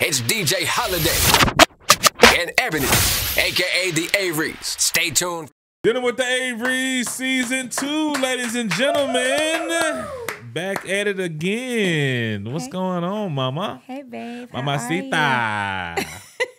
It's DJ Holiday and Ebony, aka the Averys. Stay tuned. Dealing with the Avery season two, ladies and gentlemen. Back at it again. What's Hey. going on, mama? Hey, babe. how are Mamacita.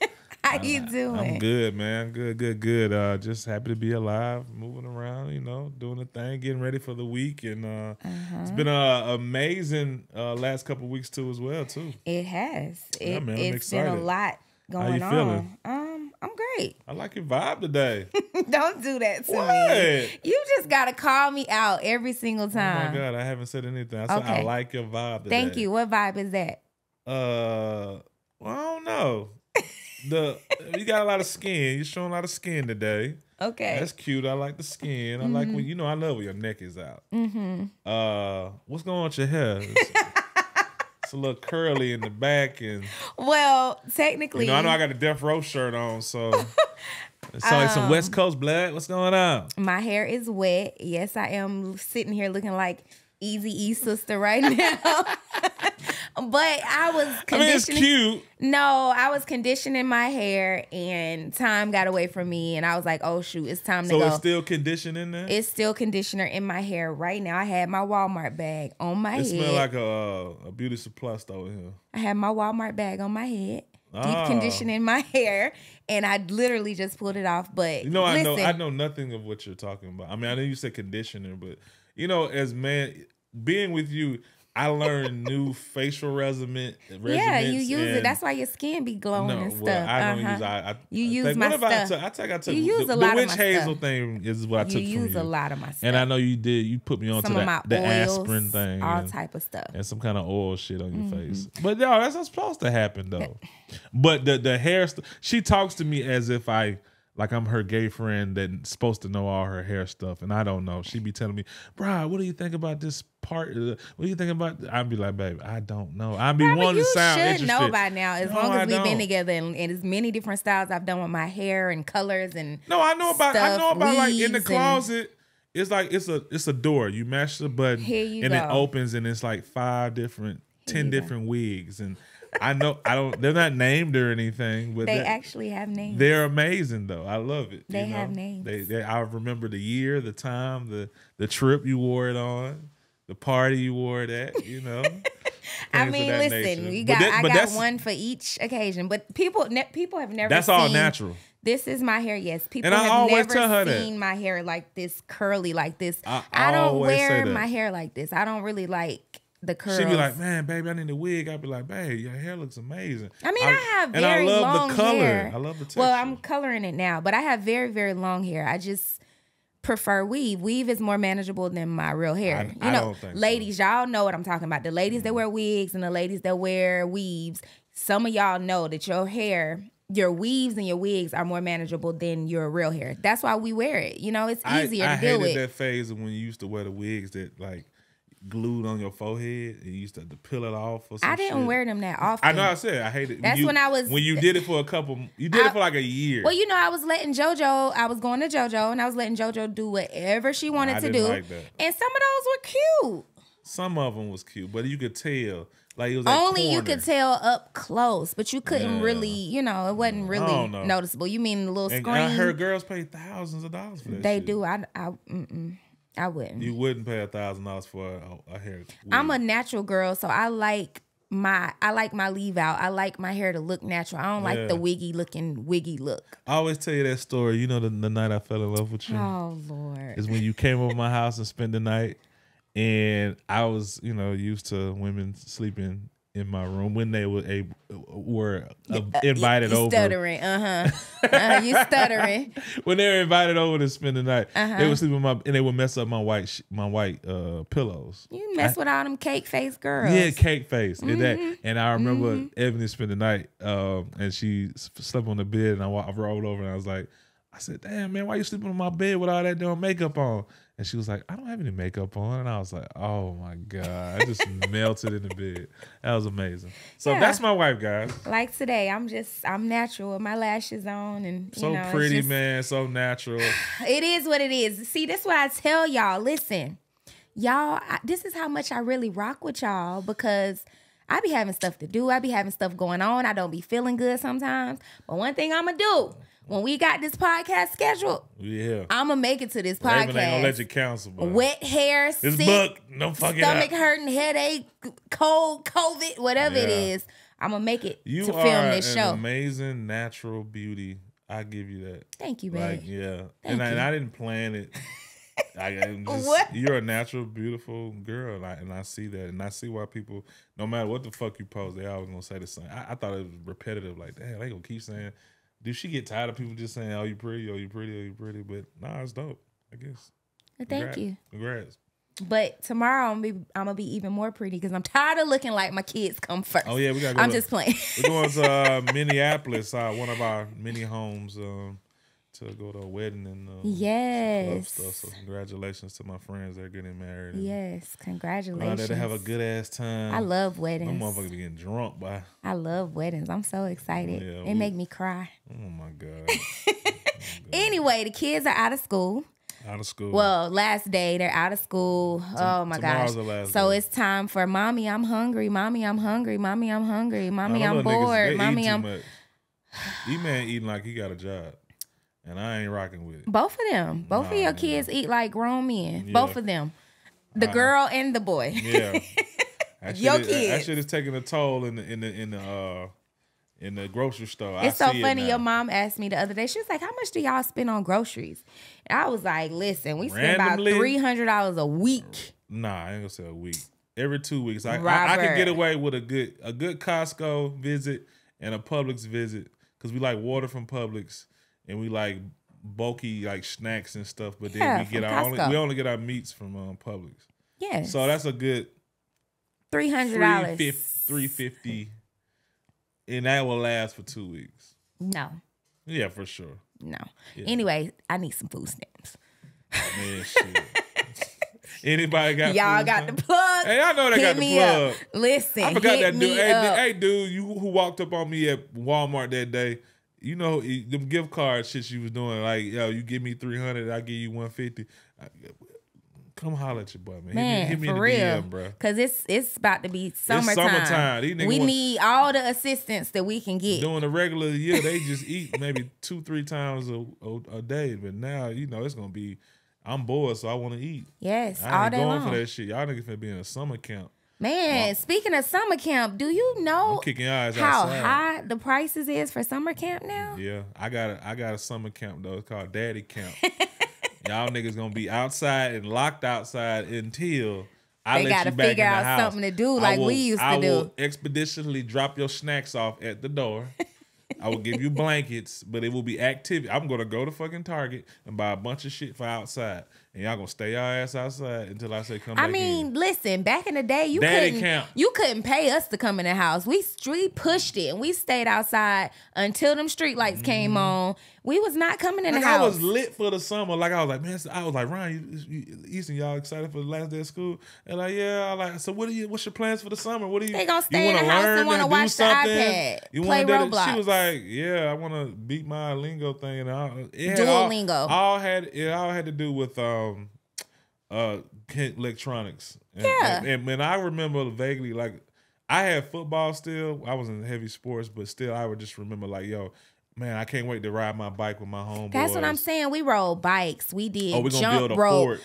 you? How you doing? I'm good, man. Good, good, good. Uh, just happy to be alive, moving around, you know, doing the thing, getting ready for the week, and uh, Uh-huh. it's been a amazing uh, last couple weeks too, as well, too. It has. It, Yeah, man, I'm it's been a lot going How you on. feeling? Um, I'm great. I like your vibe today. Don't do that to me. You just gotta call me out every single time. oh my god, I haven't said anything. I said I like your vibe today. Thank you. What vibe is that? Uh, well, I don't know. The you got a lot of skin. You're showing a lot of skin today. Okay. That's cute. I like the skin. I like when you know. I love when your neck is out. mm-hmm. Uh, what's going on with your hair? It's, it's a little curly in the back, and Well, technically, you know I know I got a Death Row shirt on, so it's like some Um, West Coast blood. What's going on? my hair is wet. Yes, I am sitting here looking like Easy E sister right now. but I was I mean, it's conditioning. cute. No, I was conditioning my hair and time got away from me and I was like, oh shoot, it's time to So go. it's still conditioning there. it's still conditioner in my hair right now. I had my Walmart bag on my It head. smell like a uh, a beauty supply store here. I had my Walmart bag on my head. Deep Ah. conditioning my hair, and I literally just pulled it off. But You know, I know I know nothing of what you're talking about. I mean, I know you said conditioner, but you know, as man being with you, I learned new facial regimen. Yeah, you use it. That's why your skin be glowing no, and stuff. well, I don't Uh-huh. use. I, I You I use think, my what if I took? I think I took. You use the, a lot the of witch my hazel stuff. thing is what I took you from use you. a lot of my stuff. And I know you did. You put me on some to of my the, oils, aspirin thing, all and, type of stuff. and some kind of oil shit on your Mm-hmm. face. But yo, that's not supposed to happen though. But the the hair, st- she talks to me as if I like I'm her gay friend that's supposed to know all her hair stuff, and I don't know. She be telling me, "Bro, what do you think about this part? Uh, What do you think about?" I'd be like, "Babe, I don't know." I'd be Probably wanting you to sound should know by now. As No, long I as we've been don't. together, and, and as many different styles I've done with my hair and colors and No, I know about. I know about like in the weaves and- closet. It's like it's a it's a door. You mash the button you and it opens and it's like five different, ten you go. different wigs and I know I don't. They're not named or anything, but they actually have names. they're amazing though. I love it. They you have names. They, they I remember the year, the time, the the trip you wore it on, the party you wore it at. You know. I mean, listen, nature. we got that- I got one for each occasion. But people people have never That's seen, all natural. This is my hair. Yes, people I have never tell her that. seen my hair like this curly, like this. I I, don't wear my hair like this. I don't really like the curls. She'd be like, "Man, baby, I need a wig." I'd be like, "Babe, your hair looks amazing." I mean, I, have and very I love long the color. hair. I love the texture. Well, I'm coloring it now, but I have very, very long hair. I just prefer weave. Weave is more manageable than my real hair. I- you I know, don't think so. Mm-hmm. ladies, y'all know what I'm talking about. The ladies that wear wigs and the ladies that wear weaves. Some of y'all know that your hair, your weaves and your wigs are more manageable than your real hair. That's why we wear it. You know, it's easier I to deal hated with. that phase of when you used to wear the wigs that like glued on your forehead and you used to, to peel it off. Or I didn't shit. wear them that often. I know. I said I hated. That's you- when I was- when you did it for a couple. You did I- it for like a year. Well, you know, I was letting JoJo. I was going to JoJo, and I was letting JoJo do whatever she wanted I to do. like. And some of those were cute. Some of them was cute, but you could tell like it was that Only you could tell up close, but you couldn't Yeah. really, you know, it wasn't mm, really noticeable. You mean the little And screen? I heard girls pay thousands of dollars for that. they shit. do. I, I, mm-mm, I wouldn't. You wouldn't pay a thousand dollars for a, a hair. I'm a natural girl, so I like my, I like my leave out. I like my hair to look natural. I don't like the wiggy looking, wiggy look. I always tell you that story. You know, the, the night I fell in love with you. Oh Lord. is when you came over my house and spent the night and I was, you know, used to women sleeping in my room when they were able were uh, invited you over. stuttering, uh huh. uh, you stuttering. When they were invited over to spend the night, Uh-huh. they would sleep in my and they would mess up my white sh- my white uh, pillows. You mess with all them cake face girls. Yeah, cake face and Mm-hmm. that. And I remember Ebony spent the night, um, and she slept on the bed, and I, I rolled over, and I was like, I said, "Damn, man, why you sleeping on my bed with all that damn makeup on?" And she was like, "I don't have any makeup on," and I was like, "Oh my god!" I just melted in the bed. That was amazing. So Yeah. that's my wife, guys. Like today, I'm just I'm natural with my lashes on and you So know, pretty, just- man. So natural. It is what it is. See, that's why I tell y'all. Listen, y'all, I, this is how much I really rock with y'all because I be having stuff to do. I be having stuff going on. I don't be feeling good sometimes. But one thing I'm gonna do when we got this podcast scheduled, Yeah. I'm gonna make it to this podcast. Raven ain't gonna let you cancel, but Wet hair, It's sick, book. Don't fuck it stomach up. hurting, headache, cold, COVID, whatever it Yeah. is. I'm gonna make it You to film this an show. amazing natural beauty. I give you that. Thank you, babe. Like yeah, and I, and. I didn't plan it. I, just, What? You're a natural, beautiful girl, and I, and I see that, and I see why people, no matter what the fuck you post, they always gonna say the same. I, I thought it was repetitive, like damn, they gonna keep saying. Do she get tired of people just saying, "Oh, you pretty, oh, you pretty, oh, you pretty"? But nah, it's dope. I guess. Thank Congrats. you. Congrats. But tomorrow I'm, be, I'm gonna be even more pretty because I'm tired of looking like my kids come first. Oh yeah, we gotta go. I'm to- just playing. We're going to uh, Minneapolis, uh, one of our mini homes, um, to go to a wedding and um, club yes. stuff. So congratulations to my friends that are getting married. Yes. Glad Congratulations. that they have a good ass time. I love Them weddings. motherfuckers be getting drunk by. I love weddings. I'm so excited. Yeah, it we- make me cry. Oh, oh my god. Anyway, the kids are out of school. Out of school. Well, last day they're out of school. oh my gosh. tomorrow's the last So day. it's time for mommy, I'm hungry. Mommy, I'm hungry. Mommy, I'm hungry. Mommy, I'm bored. Mommy, I'm much. E man eating like he got a job, and I ain't rocking with it. both of them. Both of your kids eat like grown men. Both of them. The girl and the boy. Yeah. That shit Your is, that- shit is taking a toll in the in the in the uh in the grocery store. It's I so see it funny. now. Your mom asked me the other day. She was like, "How much do y'all spend on groceries?" And I was like, "Listen, we spend about three hundred dollars a week." Nah, I ain't gonna say a week. Every two weeks, I I, I could get away with a good a good Costco visit and a Publix visit because we like water from Publix and we like bulky like snacks and stuff. But then we get our only we only get our meats from um, Publix. Yes, So that's a good three hundred dollars. 350 and that will last for two weeks. No, Yeah, for sure. no. Anyway, I need some food stamps. Man, shit. Anybody got Y'all got the plug. Hey, I know they hit got the me plug. up. Listen, I forgot that dude. Hey, hey, dude, you who walked up on me at Walmart that day. You know he- them gift card shit she was doing. Like, yo, you give me three hundred, I give you one fifty. Come holler at your boy, man. Man, hit me, hit for me in real, the DM, bro. cause it's it's about to be summertime. summertime. These We need all the assistance that we can get. During the regular year, they just eat maybe two, three times a, a, a day. But now, you know, it's gonna be. I'm bored, so I want to eat. yes, I all day going long. for that shit. Y'all niggas finna be in a summer camp. Man, speaking of summer camp, do you know how outside. high the prices is for summer camp now? Yeah, I got a I got a summer camp though. It's called Daddy Camp. Y'all niggas gonna be outside and locked outside until I They let gotta you back figure in the out house. something to do I like we will- used to I do. will expeditiously drop your snacks off at the door. I will give you blankets, but it will be activity. I'm gonna go to fucking Target and buy a bunch of shit for outside, and y'all gonna stay your ass outside until I say come I mean, in. listen, back in the day, you Daddy couldn't camp. you couldn't pay us to come in the house. We street pushed it and we stayed outside until them street lights came on. We was not coming in Mm-hmm. Like the I was lit for the summer. Like I was like, man, I was like, Ryan, you, you, Easton, y'all excited for the last day of school? And like, yeah. I like, so what are you? What's your plans for the summer? What do you? They gonna you stay in the house and wanna do watch the something? iPad, You play wanna do that? Roblox. She was like, yeah, I want to beat my lingo thing, and all, it had all, Duolingo. all had it all had to do with um uh Kent electronics. And, Yeah. and, and I remember vaguely, like I had football still. I was in heavy sports, but still, I would just remember like, yo. Man, I can't wait to ride my bike with my homeboys. That's what I'm saying. We rode bikes. We did Oh, we gonna jump build a rope, fort.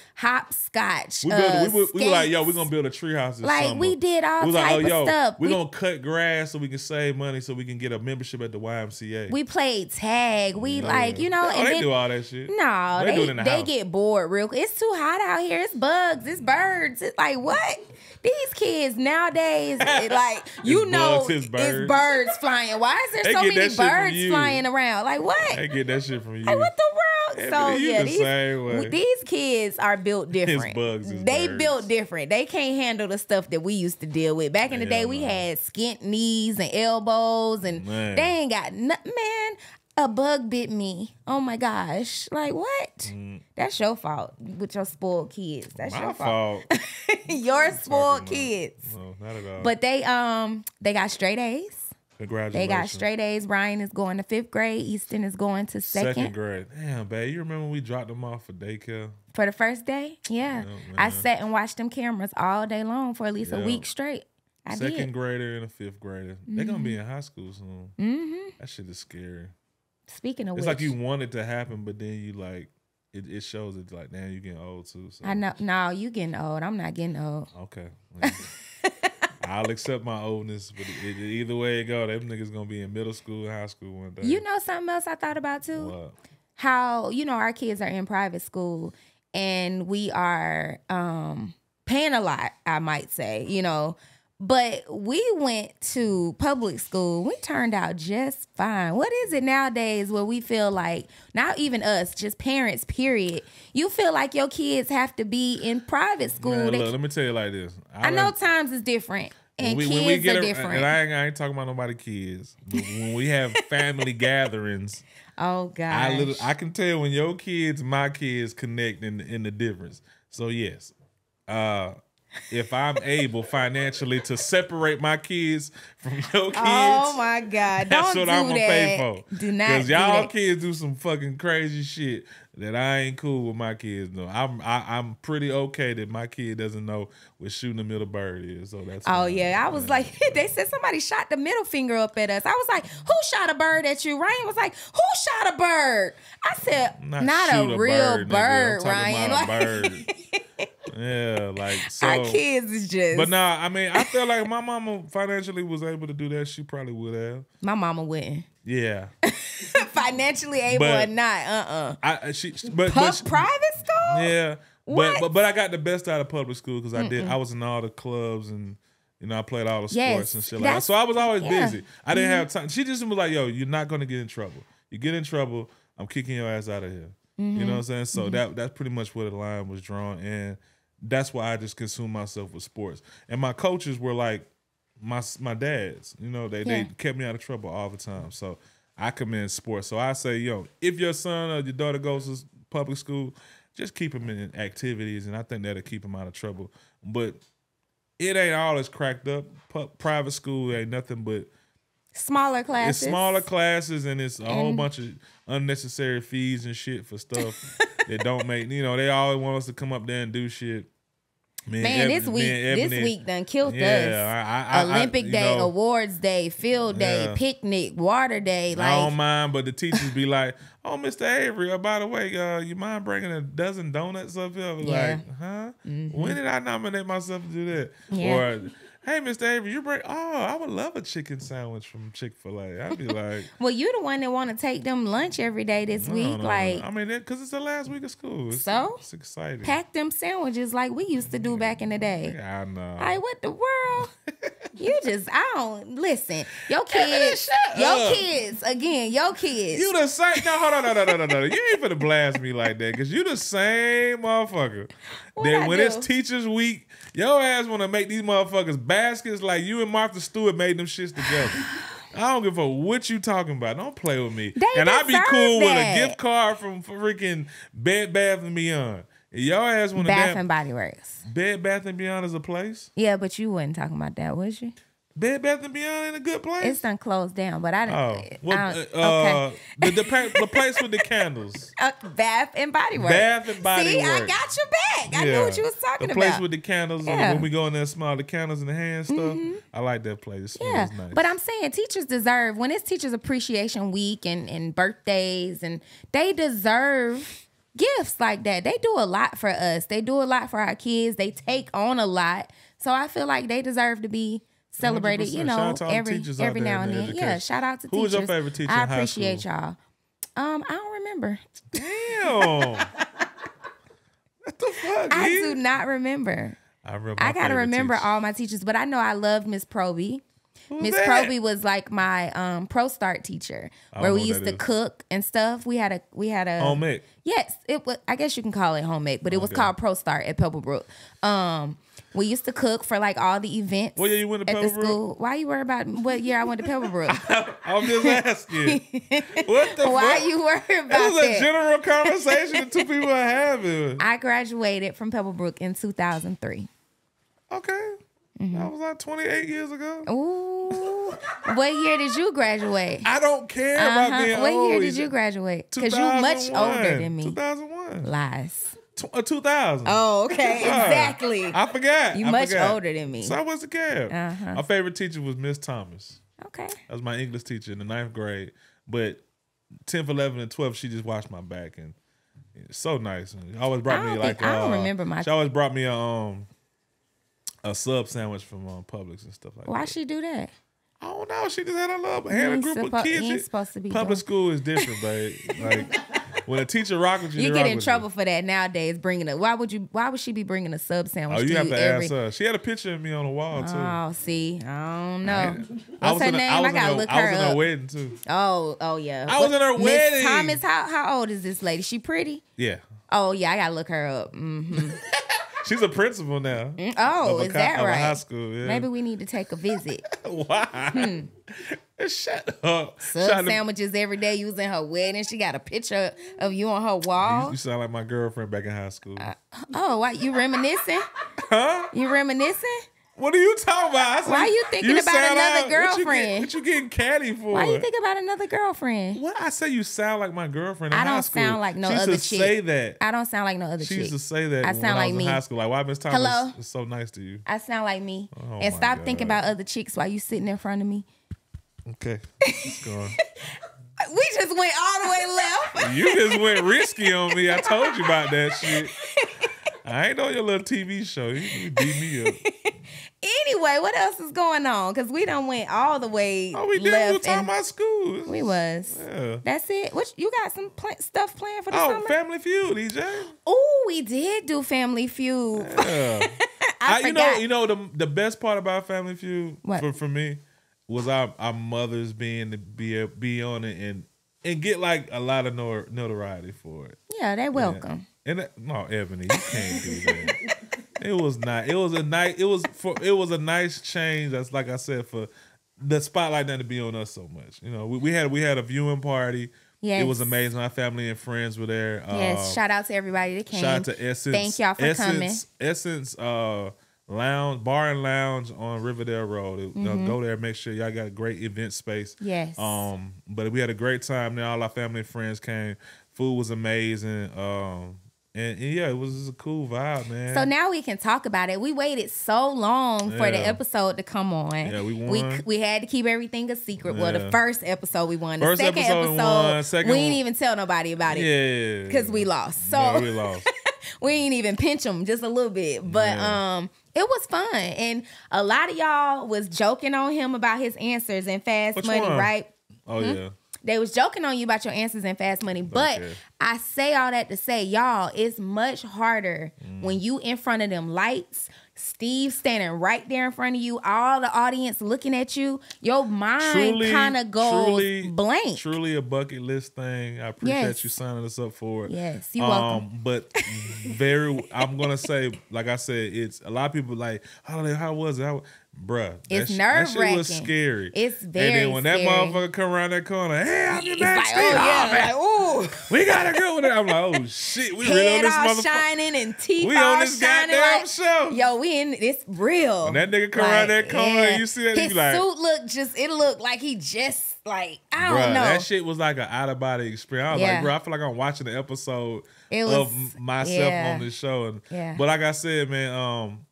We, built, uh, we, were, we were like, yo, we're gonna build a treehouse. this Like, summer. we did all we type like, oh, of yo, stuff. We're We- gonna cut grass so we can save money so we can get a membership at the YMCA. We played tag. We Yeah. like, you know, Oh, and they then do all that shit. No, They they do it in the they get bored real quick. It's too hot out here. It's bugs. It's birds. It's like what? These kids nowadays, like you It's know, bugs, it's it's birds. birds flying. Why is there so many birds you. Around? Like what? They get that shit from you. Like what the world? So yeah, the these, these kids are built different. bugs, they birds. built different. They can't handle the stuff that we used to deal with. Back in the Yeah, day, we had skint knees and elbows, and Man. they ain't got no, man. A bug bit me. Oh my gosh! Like what? That's your fault with your spoiled kids. That's Mm. My your fault. fault. your spoiled kids. no, not at all. But they um they got straight A's. Congratulations. They got straight A's. Brian is going to fifth grade. Easton is going to second. Second grade. Damn, babe. You remember we dropped them off for daycare? For the first day, yeah. Yeah, I sat and watched them cameras all day long for at least a week straight. I second did. grader and a fifth grader. They're gonna be in high school soon. Mm-hmm. That shit is scary. Speaking of It's which, like you want it to happen, but then you like it. It shows it like, damn, you getting old too. So I know. No, you getting old. I'm not getting old. Okay. I'll accept my oldness, but it, it- either way it go, them niggas gonna be in middle school, high school one day. You know something else I thought about too? What? How you know our kids are in private school and we are um paying a lot, I might say, you know. But we went to public school. We turned out just fine. What is it nowadays where we feel like, not even us, just parents, period, you feel like your kids have to be in private school? Man, look, let me tell you like this. I know done- times is different and when kids are a- different. and I ain't, I ain't talking about nobody kids, but when we have family gatherings, oh God. I little, I can tell when your kids, my kids connect in in the difference. So yes, uh, if I'm able financially to separate my kids from your oh kids, Oh my God! that's Don't what do I'm gonna that. pay for. Do not Because y'all kids do some fucking crazy shit that I ain't cool with my kids. No, I'm I, I'm pretty okay that my kid doesn't know what shooting the middle bird is. So that's Oh yeah, I was like, they said somebody shot the middle finger up at us. I was like, who shot a bird at you? Ryan was like, who shot a bird? I said, not, shoot a real nigga. bird, Ryan. Like, bird. yeah, like so. our kids is just. But nah, I mean, I feel like my mama financially was able to do that. She probably would have. my mama wouldn't. Yeah, Financially able But- or not, uh uh I she but, Pub but she- private school? yeah, What? but but but I got the best out of public school because I did. I was in all the clubs and. You know, I played all the sports Yes, and shit like that. So I was always yeah. Mm-hmm. busy. I didn't have time. She just was like, "Yo, you're not gonna get in trouble. You get in trouble, I'm kicking your ass out of here." Mm-hmm. You know what I'm saying? So that that's pretty much where the line was drawn, and that's why I just consumed myself with sports. And my coaches were like my my dads. You know, they Yeah. they kept me out of trouble all the time. So I commend sports. So I say, yo, if your son or your daughter goes to public school, just keep them in activities, and I think that'll keep them out of trouble. But it ain't all as cracked up. Pu- private school ain't nothing but Smaller classes. it's smaller classes and it's a whole bunch of unnecessary fees and shit for stuff that don't make you know they always want us to come up there and do shit. Me and Man, Ebony- this week, and this week done killed yeah, us. I, I, I, Olympic you Day, know, Awards Day, Field Day, Yeah. Picnic, Water Day. I Like, don't mind, but the teachers be like, "Oh, Mr. Avery, uh, by the way, uh, you mind bringing a dozen donuts up here?" I Yeah. Mm-hmm. Like, huh? When did I nominate myself to do that? Or, hey, Mr. Avery, you bring? Oh, I would love a chicken sandwich from Chick Fil A. I'd be like, well, you're the one that want to take them lunch every day this no, week. no, like, I mean, because it's the last week of school. It's, So? it's exciting. pack them sandwiches like we used to do back in the day. I know. Like what the world? you just I don't listen. Your kids, your up. kids again. Your kids. You the same? No, hold on, no, no, no, no, no. You ain't finna blast me like that, cause you the same motherfucker. What'd that I when do? it's Teachers Week, your ass wanna make these motherfuckers baskets like you and Martha Stewart made them shits together. I don't give a what you talking about. Don't play with me. They and I'd be cool with a gift card from freaking Bed Bath and Beyond. Y'all ass want a Bath and Body Works. Bed Bath and Beyond is a place. Yeah, but you wasn't talking about that, was you? Bed Bath and Beyond in a good place. It's done closed down, but I oh, didn't. well, I uh, don't- okay. uh, the, the, the place with the candles. Uh, Bath and Body Works. Bath and Body See, I got your back. I knew what you was talking about. the place about. with the candles. Yeah. Mm-hmm. When we go in there and smell the candles in the hand stuff. I like that place. Yeah, nice. but I'm saying teachers deserve when it's Teachers Appreciation Week and and birthdays and they deserve gifts like that. They do a lot for us. They do a lot for our kids. They take on a lot. So I feel like they deserve to be celebrated. You 100%. know, Shout out to all the every every now and then. Yeah, shout out to Who was your favorite teacher I in high appreciate y'all. Um, I don't remember. Damn. what the fuck? I do not remember. I, remember I gotta remember teacher. all my teachers, but I know I loved Miss Proby. Miss? Proby was like my um pro start teacher, where we used to that is. cook and stuff. We had a we had a Home ec. Yes, it was. I guess you can call it home ec, but it was Okay. called Pro Start at Pebblebrook. Um, we used to cook for like all the events. What year you went to at the Pebblebrook? school? Why you worry about what year I went to Pebblebrook? I'm just asking. what the Why fuck? you worry about This about is a that? general conversation that two people are having. I graduated from Pebblebrook in 2003. Okay. Mm-hmm. That was like 28 years ago. Ooh, what year did you graduate? I don't care about Uh-huh. being What old. year did you graduate? Because you're much older than me. 2001. Lies. Tw- uh, 2000. Oh, okay, exactly. I forgot. You I much forgot. older than me. So I was a cab. Uh-huh. My favorite teacher was Miss Thomas. okay. That was my English teacher in the ninth grade. But 10th, 11th, and 12th, she just watched my back and so nice. And always brought me don't like think- I don't uh, remember my- She always brought me a um a sub sandwich from um, Publix and stuff like that. Why that. she do that? I don't know. She just had a love, a group suppo- of kids. you ain't It- supposed to be Public school is different, babe. like when a teacher rock with you, You get in trouble for that nowadays. Bringing a why would you? Why would she be bringing a sub sandwich Oh, you to have you to every? ask her. She had a picture of me on the wall too. Oh, see, I don't know. I What's was her a- name? I, I, gotta a, look I was her in her up. wedding too. Oh, oh yeah. I was in her Miss wedding. Thomas, how how old is this lady? She pretty? Yeah, Oh yeah, I gotta look her up. hmm she's a principal now. Mm, oh, of is co- that right? high school. Yeah. Maybe we need to take a visit. Why? Hmm. Shut up. Sub out to- sandwiches every day. You was in her wedding. She got a picture of you on her wall. you sound like my girlfriend back in high school. Uh, oh, why you reminiscing? huh? You reminiscing? What are you talking about? Why you thinking about another like- what you get- girlfriend? What you, getting catty for? Why are you think about another girlfriend? What I say? You sound like my girlfriend. In I don't sound like no she used other to chick. say that. I don't sound like no other She chick. used to say that. I sound I like was in me. high school. Like, why Miss Thomas Hello? is so nice to you? I sound like me. Oh and stop thinking about other chicks while you sitting in front of me. Okay, let's go on. We just went all the way left. You just went risky on me. I told you about that shit. I ain't on your little TV show. You, you beat me up. anyway, what else is going on? Because we done went all the way Oh, we did. We were left. talking about school. we was. Yeah. That's it. What you got some pla- stuff planned for the Oh, summer? Family Feud, EJ. Oh, we did do Family Feud. Yeah. I, you know, you know the the best part about Family Feud What? for for me was our our mothers being to be be on it and and get like a lot of nor- notoriety for it. yeah, they welcome. And that, no, Ebony, you can't do that. it was not. It was a nice. It was for. It was a nice change. That's like I said for the spotlight not to be on us so much. You know, we, we had we had a viewing party. Yes. It was amazing. My family and friends were there. Yes, Um, shout out to everybody that came. Shout out to Essence. Thank y'all for Essence, coming. Essence uh Lounge, Bar and Lounge on Riverdale Road. Uh, Mm-hmm. go there, make sure y'all got a great event space. Yes. Um, but we had a great time there. All our family and friends came. Food was amazing. Um, and, and yeah, it was just a cool vibe, man. So now we can talk about it. We waited so long for the episode to come on. Yeah, we We won. we we had to keep everything a secret. Well, the first episode we won. The First second episode we won, second we didn't even tell nobody about it yeah, because we lost. So Yeah, we lost. we ain't even pinch them just a little bit but Yeah. um it was fun and a lot of y'all was joking on him about his answers and fast Which money one? right Oh yeah. They was joking on you about your answers in fast money but Okay. i say all that to say y'all it's much harder Mm. when you in front of them lights Steve standing right there in front of you, all the audience looking at you. Your mind kind of goes truly, blank. Truly a bucket list thing. I appreciate Yes. you signing us up for it. Yes, welcome. Um, but very, I'm gonna say, like I said, it's a lot of people like, I don't how how was it? How, bruh, It's that, sh- that shit was nerve-wracking. scary. It's And then when scary. that motherfucker come around that corner, hey, I'm the It's back like, oh yeah, Harvey. like, ooh. we gotta go with it. I'm like, oh shit, we really on this motherfucker. shining and teeth We all on this shining. goddamn like, show. Yo, we in it's real. When that nigga come around that corner and you see that, his like- suit look just it looked like he just like I Bruh, don't know. that shit was like an out of body experience. I was Yeah. like, bro, I feel like I'm watching the episode was- of myself yeah. on this show. And, Yeah. But like I said, man, um,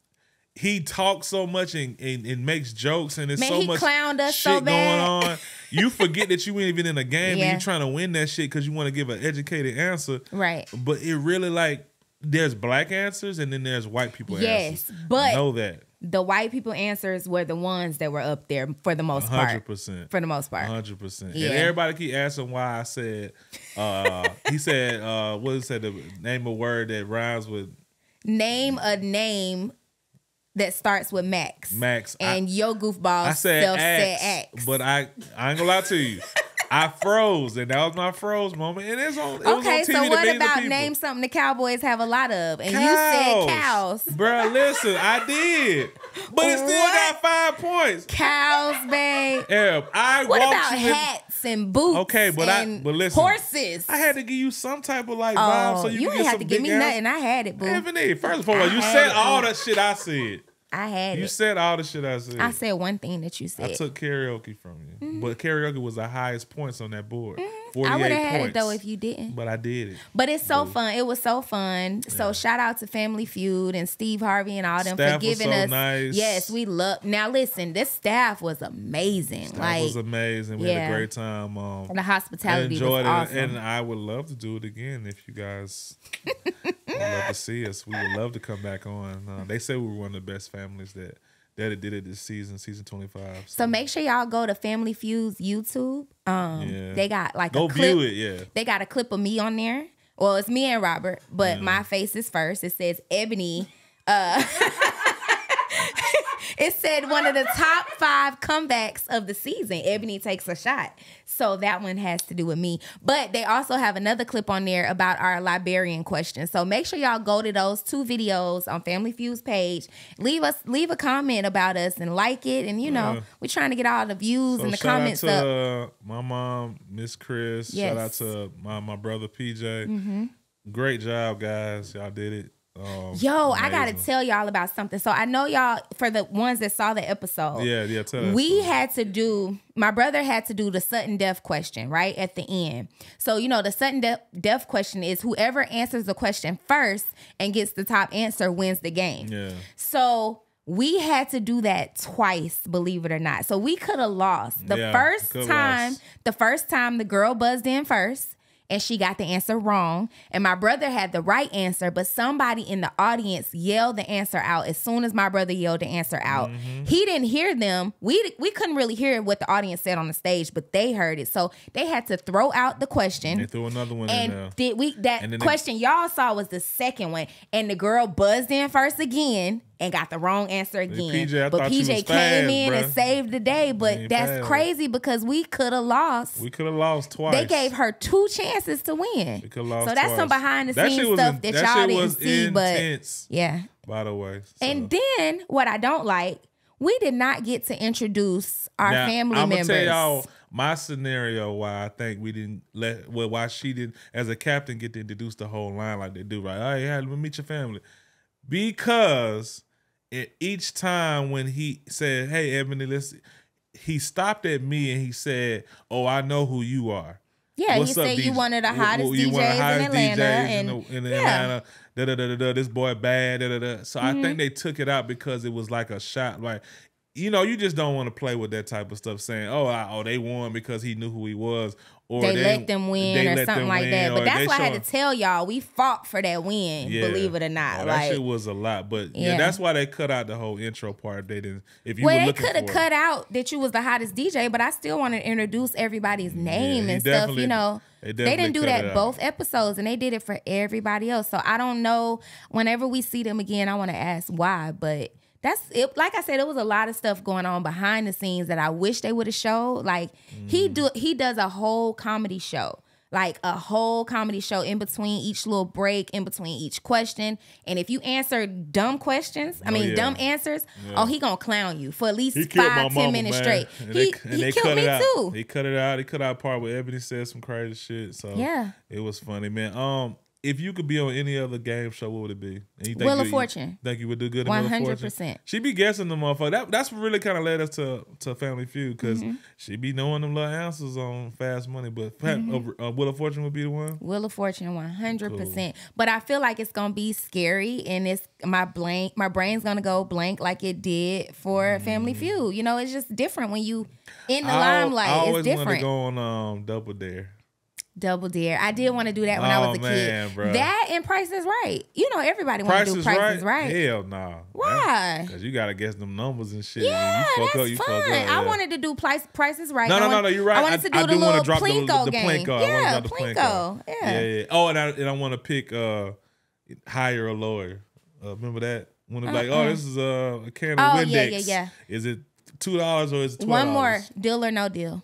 he talks so much and, and, and makes jokes and there's Man, so he much clowned us shit so going on. You forget that you ain't even in a game Yeah. and you trying to win that shit because you want to give an educated answer. Right. But it really like there's black answers and then there's white people Yes, answers. but- know that. The white people answers were the ones that were up there for the most part. hundred percent. For the most part. hundred percent. Yeah. And everybody keep asking why I said. Uh, he said, uh, "What is said? The name a word that rhymes with Name a name that starts with Max. Max." I- And your goofball I said self X, said X. but I I ain't gonna lie to you. I froze, and that was my froze moment. And it's on. It was on Okay, TV so what about name something the Cowboys have a lot of? And you said cows. Bro, listen, I did, but it still What? got five points. Cows, babe. Yeah, I What walked about you and boots? Okay, but I- but listen, horses. I had to give you some type of like vibe oh, so you, you get have to give me answers. nothing. I had it, boo. Anthony, first of all, you said it, all that shit I said. I had You it. said all the shit I said. I said one thing that you said. I took karaoke from you, Mm-hmm. but karaoke was the highest points on that board. 48 I would have had it though if you didn't. But I did it. But it's so fun. It was so fun. So shout out to Family Feud and Steve Harvey and all them Staff for giving so us. nice. Yes, we love. Now listen, this staff was amazing. That like was amazing. We had a great time. Um, the I hospitality was enjoyed awesome. and I would love to do it again if you guys would love to see us. We would love to come back on. Uh, they say we were one of the best families that that it did it this season, season twenty five. so make sure y'all go to Family Feud's YouTube. Um, Yeah. they got like go a clip. view it. Yeah, They got a clip of me on there. Well, it's me and Robert, but my face is first. It says Ebony. Uh, it said one of the top five comebacks of the season. Ebony takes a shot. So that one has to do with me. But they also have another clip on there about our librarian question. So make sure y'all go to those two videos on Family Feud's page. Leave us leave a comment about us and like it. And you know, Yeah. we're trying to get all the views So and the shout comments out to up. uh, my mom, Miss Chris. Yes. Shout out to my my brother PJ. Mm-hmm. Great job, guys. Y'all did it. Um, Yo, I gotta tell y'all about something. So I know y'all for the ones that saw the episode. Yeah, yeah. Tell us. We had to do. My brother had to do the sudden death question right at the end. So you know the sudden death death question is whoever answers the question first and gets the top answer wins the game. Yeah. So we had to do that twice, believe it or not. So we could have lost. The Yeah, first time, lost. the first time the girl buzzed in first and she got the answer wrong. And my brother had the right answer, but somebody in the audience yelled the answer out as soon as my brother yelled the answer out. Mm-hmm. He didn't hear them. We we couldn't really hear what the audience said on the stage, but they heard it. So they had to throw out the question. They threw another one in there. And did we that question y'all saw was the second one, and the girl buzzed in first again and got the wrong answer again. PJ, I but PJ came fast, in and saved the day. But that's fast. crazy because we could have lost. We could have lost twice. they gave her two chances to win. We could lost so that's some behind the scenes was stuff in- that, that y'all didn't was see. intense. But yeah. By the way. So. And then what I don't like, we did not get to introduce our Now, family I'm members. tell y'all my scenario why I think we didn't let well why she didn't as a captain get to introduce the whole line like they do right. All right, yeah, let me meet your family because it, each time when he said, "Hey, Ebony, let's," he stopped at me and he said, "Oh, I know who you are." yeah, What's he up, said you DJ? one of the hottest wh- you DJs one of the in hottest Atlanta, DJs and in, the, in yeah. Mm-hmm. Atlanta. Da, da, da, da, da, this boy bad. Da, da, da. So I think they took it out because it was like a shot. Like, you know, you just don't want to play with that type of stuff. Saying, "Oh, I, oh, they won because he knew who he was," or they, let them win or something like win, that. But that's they why I had to tell y'all we fought for that win. Yeah. Believe it or not, Oh, that like shit was a lot, but yeah. Yeah. that's why they cut out the whole intro part. They didn't. If you well, they could have it. cut out that you was the hottest DJ, but I still want to introduce everybody's name he and stuff. You know, they they, didn't do that both episodes, and they did it for everybody else. So I don't know. Whenever we see them again, I want to ask why, but. That's it. Like I said, there was a lot of stuff going on behind the scenes that I wish they would have showed. Like he Mm. do, he does a whole comedy show, like a whole comedy show in between each little break, in between each question. And if you answer dumb questions, I mean yeah. dumb answers, oh, he gonna clown you for at least He five, ten mama, minutes man. straight. And He, they, and he they killed cut me it out. too. He cut it out. He cut out part where Ebony said some crazy shit. So Yeah. it was funny, man. Um, if you could be on any other game show, what would it be? And you think Wheel of Fortune. You think you would do good? of Fortune? 100%. She be guessing the motherfucker. That, that's what really kind of led us to to Family Feud because Mm-hmm. she be knowing them little answers on Fast Money. But Mm-hmm. uh, uh, Wheel of Fortune would be the one. Wheel of Fortune, one hundred percent. But I feel like it's gonna be scary, and it's my blank. My brain's gonna go blank like it did for Family Feud. You know, it's just different when you in the I, limelight. I it's always wanted to go on um, Double Dare. Double Dare. I did want to do that when I Oh, was a man, kid. bruh. That and Price is Right. You know, everybody want to do Price right. is Right. Hell nah. Why? Because you gotta guess them numbers and shit. Yeah, you fuck that's up, you fun. fuck up. I wanted to do Price, Price is Right. No, no, no, no. You're right. I wanted to do I the do little drop Plinko the, the game. Plinko. I Yeah, the Plinko. Yeah. yeah, yeah. Oh, and I and I want to pick uh, hire a lawyer. Uh, remember that when it's like, oh, this is uh, a can of Oh, Windex. yeah, yeah, yeah. Is it two dollars or is it twelve? One more deal or no deal.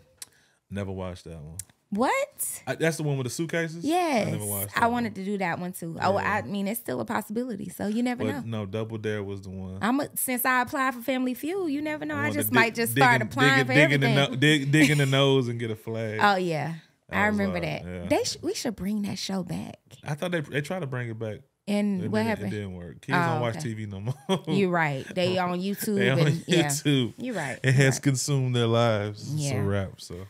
Never watched that one. What? I, that's the one with the suitcases. Yes, I never watched. I wanted to do that one too. Oh, I mean, it's still a possibility, so you never one. know. No, Double Dare was the one. I'm a, since I applied for Family Feud, you never know. I wanted just to might just dig start applying dig, for dig everything. In the no, dig, dig in the nose and get a flag. oh yeah, I was, remember uh, that. yeah. They sh- we should bring that show back. I thought they they tried to bring it back. And It what didn't- It didn't work. Kids Oh, don't watch okay. TV no more. You're right. They on YouTube. they on and, yeah. YouTube. You're right. It You're has right. consumed their lives. It's Yeah. a wrap. So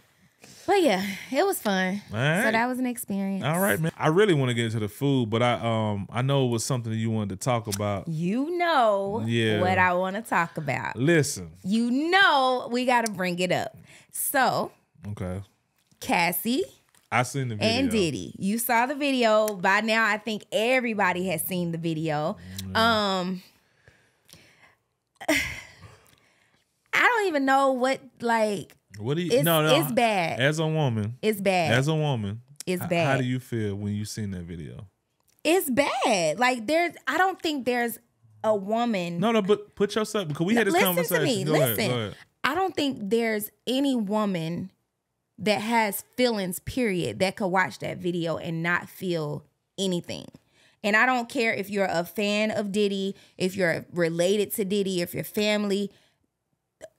But yeah, it was fun. Right. So that was an experience. All right, man. I really want to get into the food, but I um I know it was something you wanted to talk about. You know Yeah. what I want to talk about. Listen, You know we got to bring it up. So, okay. Cassie I seen the video. and Diddy. You saw the video. By now, I think everybody has seen the video. Um I don't even know what like What do you? It's- no, no. it's bad. As a woman, it's bad. as a woman, It's bad. How do you feel when you seen that video? it's bad. Like there's I don't think there's a woman No, no, but put yourself because we had this listen conversation. to me. Go listen. ahead, ahead. I don't think there's any woman that has feelings, period, that could watch that video and not feel anything. And I don't care if you're a fan of Diddy, if you're related to Diddy, if your family,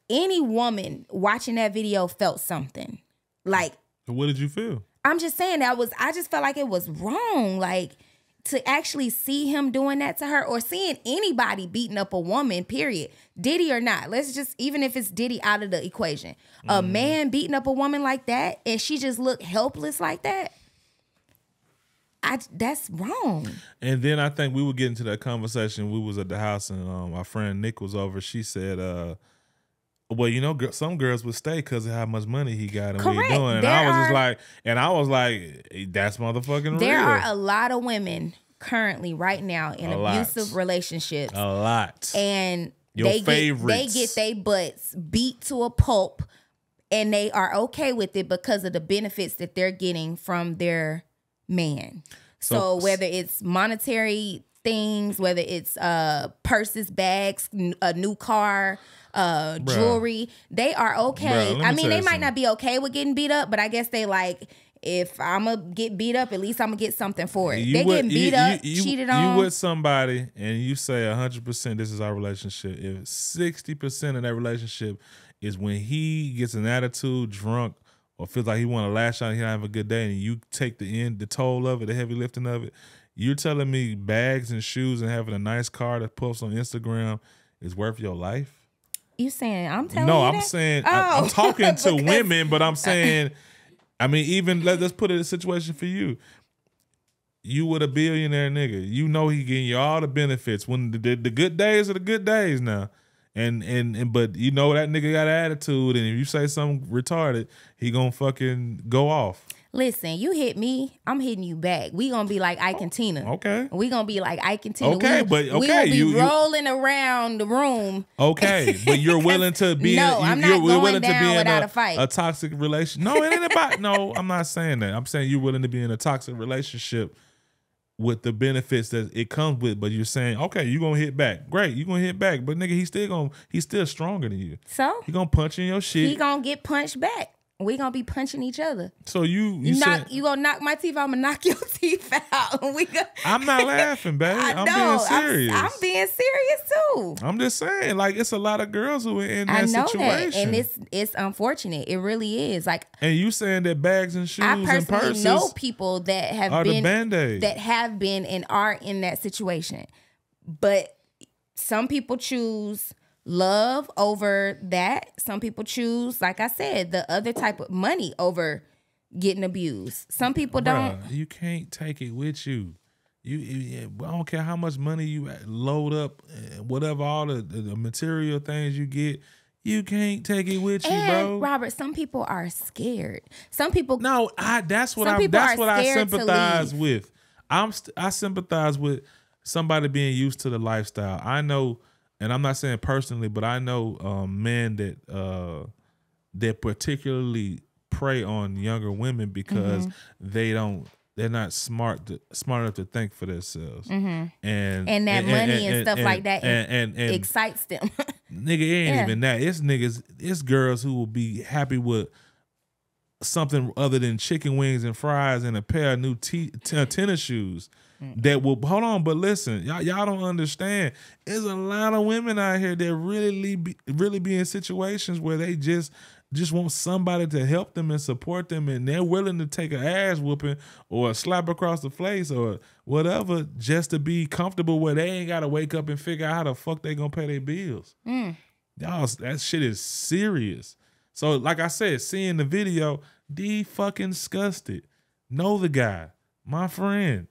any woman watching that video felt something. Like, what did you feel? I'm just saying that was, I just felt like it was wrong. Like, to actually see him doing that to her or seeing anybody beating up a woman, period, Diddy or not. Let's just, even if it's Diddy out of the equation, a man beating up a woman like that and she just looked helpless like that. I, that's wrong. And then I think we were getting to that conversation. We was at the house and um, our friend Nick was over. She said, uh, "Well, you know, some girls would stay because of how much money he got and what he doing." And There I was just like, and I was like, "That's motherfucking wrong. There real." are a lot of women currently right now in A lot. abusive relationships a lot. and Your they get they favorites. get their butts beat to a pulp and they are okay with it because of the benefits that they're getting from their man. So, So- whether it's monetary things, whether it's uh purses, bags, n- a new car, uh jewelry, they are okay. Bruh, me I mean, they you might something. not be okay with getting beat up, but I guess they like if I'm gonna get beat up, at least I'm gonna get something for it. they would- getting beat up, cheated on. You with somebody and you say hundred percent this is our relationship. If sixty percent of that relationship is when he gets an attitude, drunk, or feels like he want to lash out, and he don't have a good day, and you take the end, the toll of it, the heavy lifting of it. You're telling me bags and shoes and having a nice car that posts on Instagram is worth your life? You saying I'm telling No, you I'm that? saying I, am Oh, talking to women, but I'm saying, I mean, even let, let's put it in a situation for you. You with a billionaire nigga, you know he getting you all the benefits when the, the, the good days are the good days now, and and and but you know that nigga got an attitude, and if you say something retarded, he gonna fucking go off. Listen, you hit me, I'm hitting you back. We gonna be like Ike and Tina. Okay, We gonna be like Ike and Tina. Okay, we, but we okay, gonna be you- you- rolling around the room. okay, but you're willing to be No, in, you, I'm not you're going willing to down be in without a, a fight. a toxic relation. No, it ain't about. no, I'm not saying that. I'm saying you're willing to be in a toxic relationship with the benefits that it comes with. But you're saying, okay, you gonna hit back. Great, you gonna hit back. But nigga, he's still gonna he's still stronger than you. So He gonna punch in your shit. he gonna get punched back. We gonna be punching each other. so you you, You knock, said, you gonna knock my teeth out. I'm gonna knock your teeth out. we go. I'm not laughing, babe. I I'm know. being serious. I'm, I'm being serious too. I'm just saying, like it's a lot of girls who are in that I know situation. that, and it's it's unfortunate. It really is. Like and you saying that bags and shoes I and personally know people that have been that have been and are in that situation. But some people choose love over that. Some people choose, like I said, the other type of money over getting abused. Some people don't. Bruh, you can't take it with you. You, you- I don't care how much money you load up, eh, whatever all the, the, material things you get, you can't take it with you, And bro. Robert, some people are scared. Some people No, I. That's what Some I. people That's are what I sympathize with. I'm. I sympathize with somebody being used to the lifestyle. I know, and I'm not saying personally, but I know um, men that uh, that particularly prey on younger women because Mm-hmm. they don't. They're not smart to, smart enough to think for themselves, and Mm-hmm. And that money and stuff like that and and, and, excites them. Nigga, it ain't Yeah. even that. It's niggas, it's girls who will be happy with something other than chicken wings and fries and a pair of new t- t- tennis shoes. That will hold on, but listen, y'all, y'all don't understand. There's a lot of women out here that really be, really be in situations where they just just want somebody to help them and support them, and they're willing to take an ass whooping or a slap across the face or whatever just to be comfortable where they ain't got to wake up and figure out how the fuck they gonna pay their bills. Mm. Y'all, that shit is serious. So, like I said, seeing the video, D fucking disgusted. Know the guy, my friend,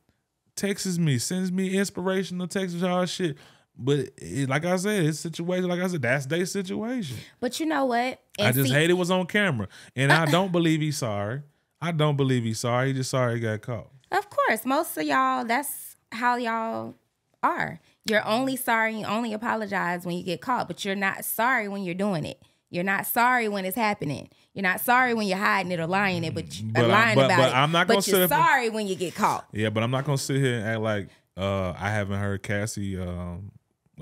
texts me, sends me inspirational texts, all shit. But it, like I said, it's situation. Like I said, that's their situation. But you know what? I just see- hate it was on camera, and I don't believe he's sorry. I don't believe he's sorry. He just sorry he got caught. Of course, most of y'all, that's how y'all are. You're only sorry, you only apologize when you get caught, but you're not sorry when you're doing it. You're not sorry when it's happening. You're not sorry when you're hiding it or lying it, but, you- But or I- lying but- about but it. I'm not gonna but sit you're and- sorry when you get caught. Yeah, but I'm not gonna sit here and act like uh, I haven't heard Cassie um,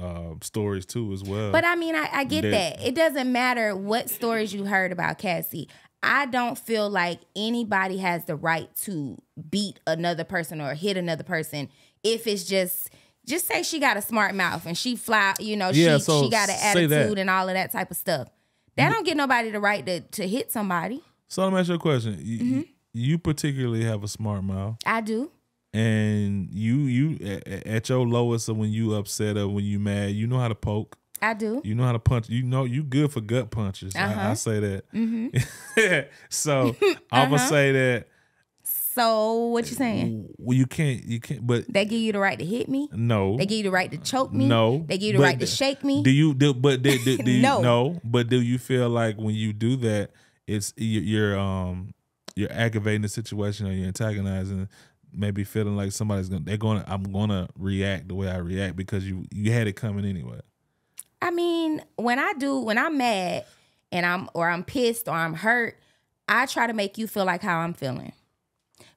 uh, stories too as well. But I mean, I, I get That- that. It doesn't matter what stories you heard about Cassie. I don't feel like anybody has the right to beat another person or hit another person if it's just just say she got a smart mouth and she fly, you know, Yeah, she so she got an attitude and all of that type of stuff. That don't get nobody the right to to hit somebody. so let me ask you a question. You, Mm-hmm. you particularly have a smart mouth, I do. and you you at, your lowest of when you upset or when you mad, you know how to poke. I do. You know how to punch. You know you good for gut punches. I, I Uh-huh. say that. Mm-hmm. so I'm gonna Uh-huh. say that. So what you saying? Well, you can't. You can't. But They give you the right to hit me? no. They give you the right to choke me? No, They give you the right to shake me? Do you do? But do, do, do you No. no? But do you feel like when you do that, it's you- you're um you're aggravating the situation or you're antagonizing, maybe feeling like somebody's gonna they're gonna I'm gonna react the way I react because you you had it coming anyway. I mean, when I do, when I'm mad and I'm or I'm pissed or I'm hurt, I try to make you feel like how I'm feeling.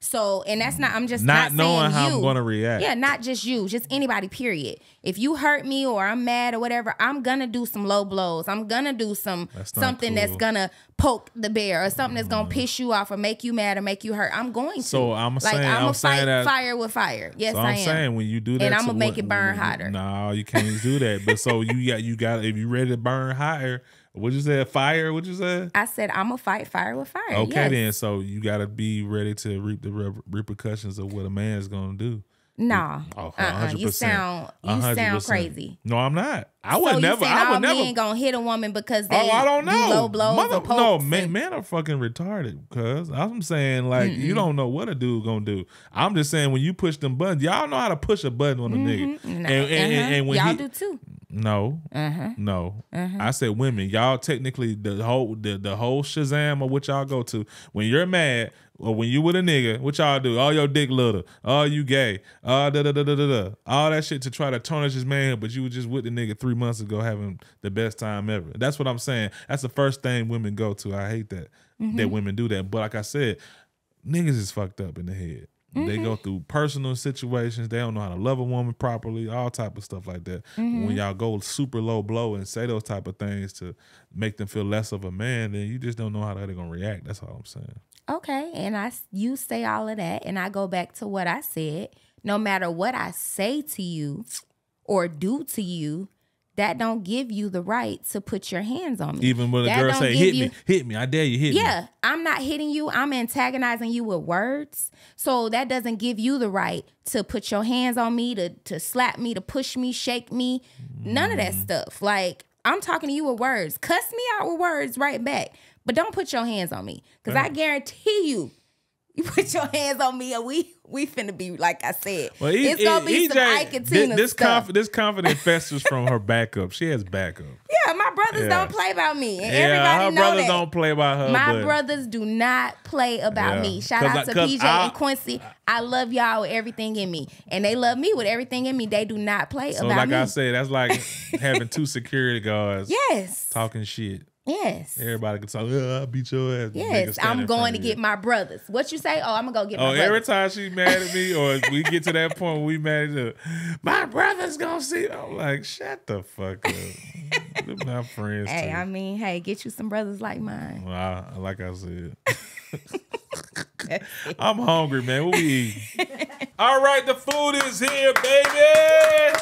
So, and that's not. I'm just Not, not, knowing how you. I'm gonna react. Yeah, not just you, just anybody. Period. If you hurt me or I'm mad or whatever, I'm gonna do some low blows. I'm gonna do some That's something that's gonna poke the bear or something that's gonna piss you off or make you mad or make you hurt. I'm going to. So I'm like saying- I'm I'm saying that- fire with fire. Yes, So I I'm am. saying when you do that, And I'ma make what- it burn hotter. No, you can't do that. But so you got you got if you're ready to burn higher, what you say? Fire? What you say? I said I'm gonna fight fire with fire. Okay, yes. then. So you got to be ready to reap the re- repercussions of what a man's gonna do. Nah. Oh, uh-uh. You 100%. sound you sound 100%. crazy. No, I'm not. I so would you never. saying I all would never. men gonna hit a woman because they Oh, I don't do know. low blows Mother- no, men, men are fucking retarded. Cause I'm saying like you don't know what a dude gonna do. I'm just saying when you push them buttons, y'all know how to push a button on a nigga. And, and, Uh-huh. and, and when y'all he, do too. no, Uh-huh. no, I said women. Y'all technically the whole the, the whole Shazam or what y'all go to when you're mad or when you with a nigga. What y'all do? All your dick little. all you gay. Oh, da da da da da. All that shit to try to tarnish his man, but you were just with the nigga three months ago having the best time ever. That's what I'm saying. That's the first thing women go to. I hate that mm-hmm. that women do that. But like I said, niggas is fucked up in the head. They go mm-hmm. through personal situations. They don't know how to love a woman properly. All type of stuff like that. When mm-hmm. y'all go super low blow and say those type of things to make them feel less of a man, then you just don't know how they're gonna react. That's all I'm saying. Okay, and I, you say all of that, and I go back to what I said. No matter what I say to you or do to you, that don't give you the right to put your hands on me. Even when a That girl say, "Hit you- me, hit me," I dare you, hit me. Yeah, I'm not hitting you. I'm antagonizing you with words. So that doesn't give you the right to put your hands on me, to to slap me, to push me, shake me. None of that Mm. stuff. Like I'm talking to you with words. Cuss me out with words right back. But don't put your hands on me. Cause I guarantee you, you put your hands on me and we we finna be like I said. Well, E- it's gonna be E- some EJ Ike and Tina This stuff. conf- this confident festers from her backup. She has backup. yeah, my brothers Yeah. don't play about me. And yeah, everybody her know brothers that. don't play about her. My but brothers do not play about Yeah. me. Shout out to PJ I- and Quincy. I love y'all with everything in me, and they love me with everything in me. They do not play So about like me. Like I said, that's like having two security guards yes, talking shit. Yes, Everybody can talk. "Uh, I'll beat your ass. Yes. I'm going to get you. my brothers. What you say? Oh, I'm gonna go get my Oh, every time she mad at me, or we get to that point where we mad at her, my brother's gonna see. I'm like, shut the fuck up. They're not friends. Hey, too. I mean, hey, get you some brothers like mine. Well, I, like I said. I'm hungry, man. What we eating? All right, the food is here, baby.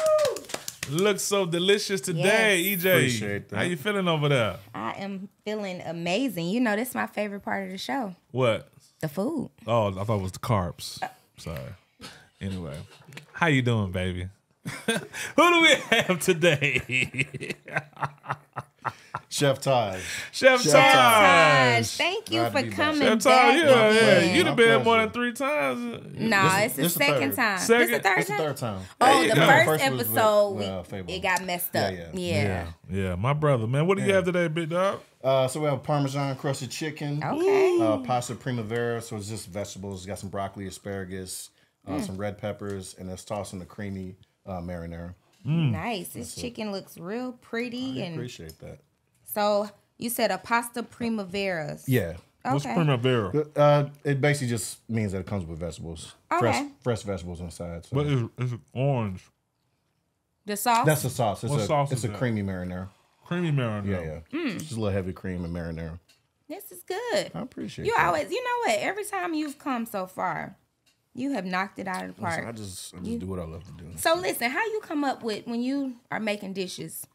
Looks so delicious today, Yes. EJ. Appreciate that. How you feeling over there? I am feeling amazing. You know, this is my favorite part of the show, What? the food. Oh, I thought it was the carbs. Uh. Sorry. Anyway, how you doing, baby? Who do we have today? Chef Taj. Chef, Chef Taj. Taj, thank you Glad for be back. coming Chef. Taj, yeah, yeah. again. You'd have been more than three times. No, This- it's the this the second third. time. Second? This the third It's the time. third time. Oh, Hey, the yeah. first First was with, episode, we- uh, it got messed up. yeah. Yeah. Yeah, yeah. My brother, man. What do you have today, big dog? Uh, so we have Parmesan crusted chicken. Okay. Uh, pasta primavera, so it's just vegetables. Got some broccoli, asparagus, uh, Mm. some red peppers, and it's tossed in the creamy uh, marinara. Nice. This chicken looks real pretty. I And appreciate that. So you said a pasta primaveras. Yeah. What's primavera? Uh, it basically just means that it comes with vegetables, fresh Okay. fresh vegetables inside. So But it's, it's orange, The sauce. that's the sauce. It's What a sauce it's is a that? creamy marinara. creamy marinara. Yeah, yeah. Mm. Just a little heavy cream and marinara. this is good. I appreciate. You that. always, you know what? Every time you've come so far, you have knocked it out of the Listen, park. I just I just do what I love to do. So listen, how you come up with when you are making dishes?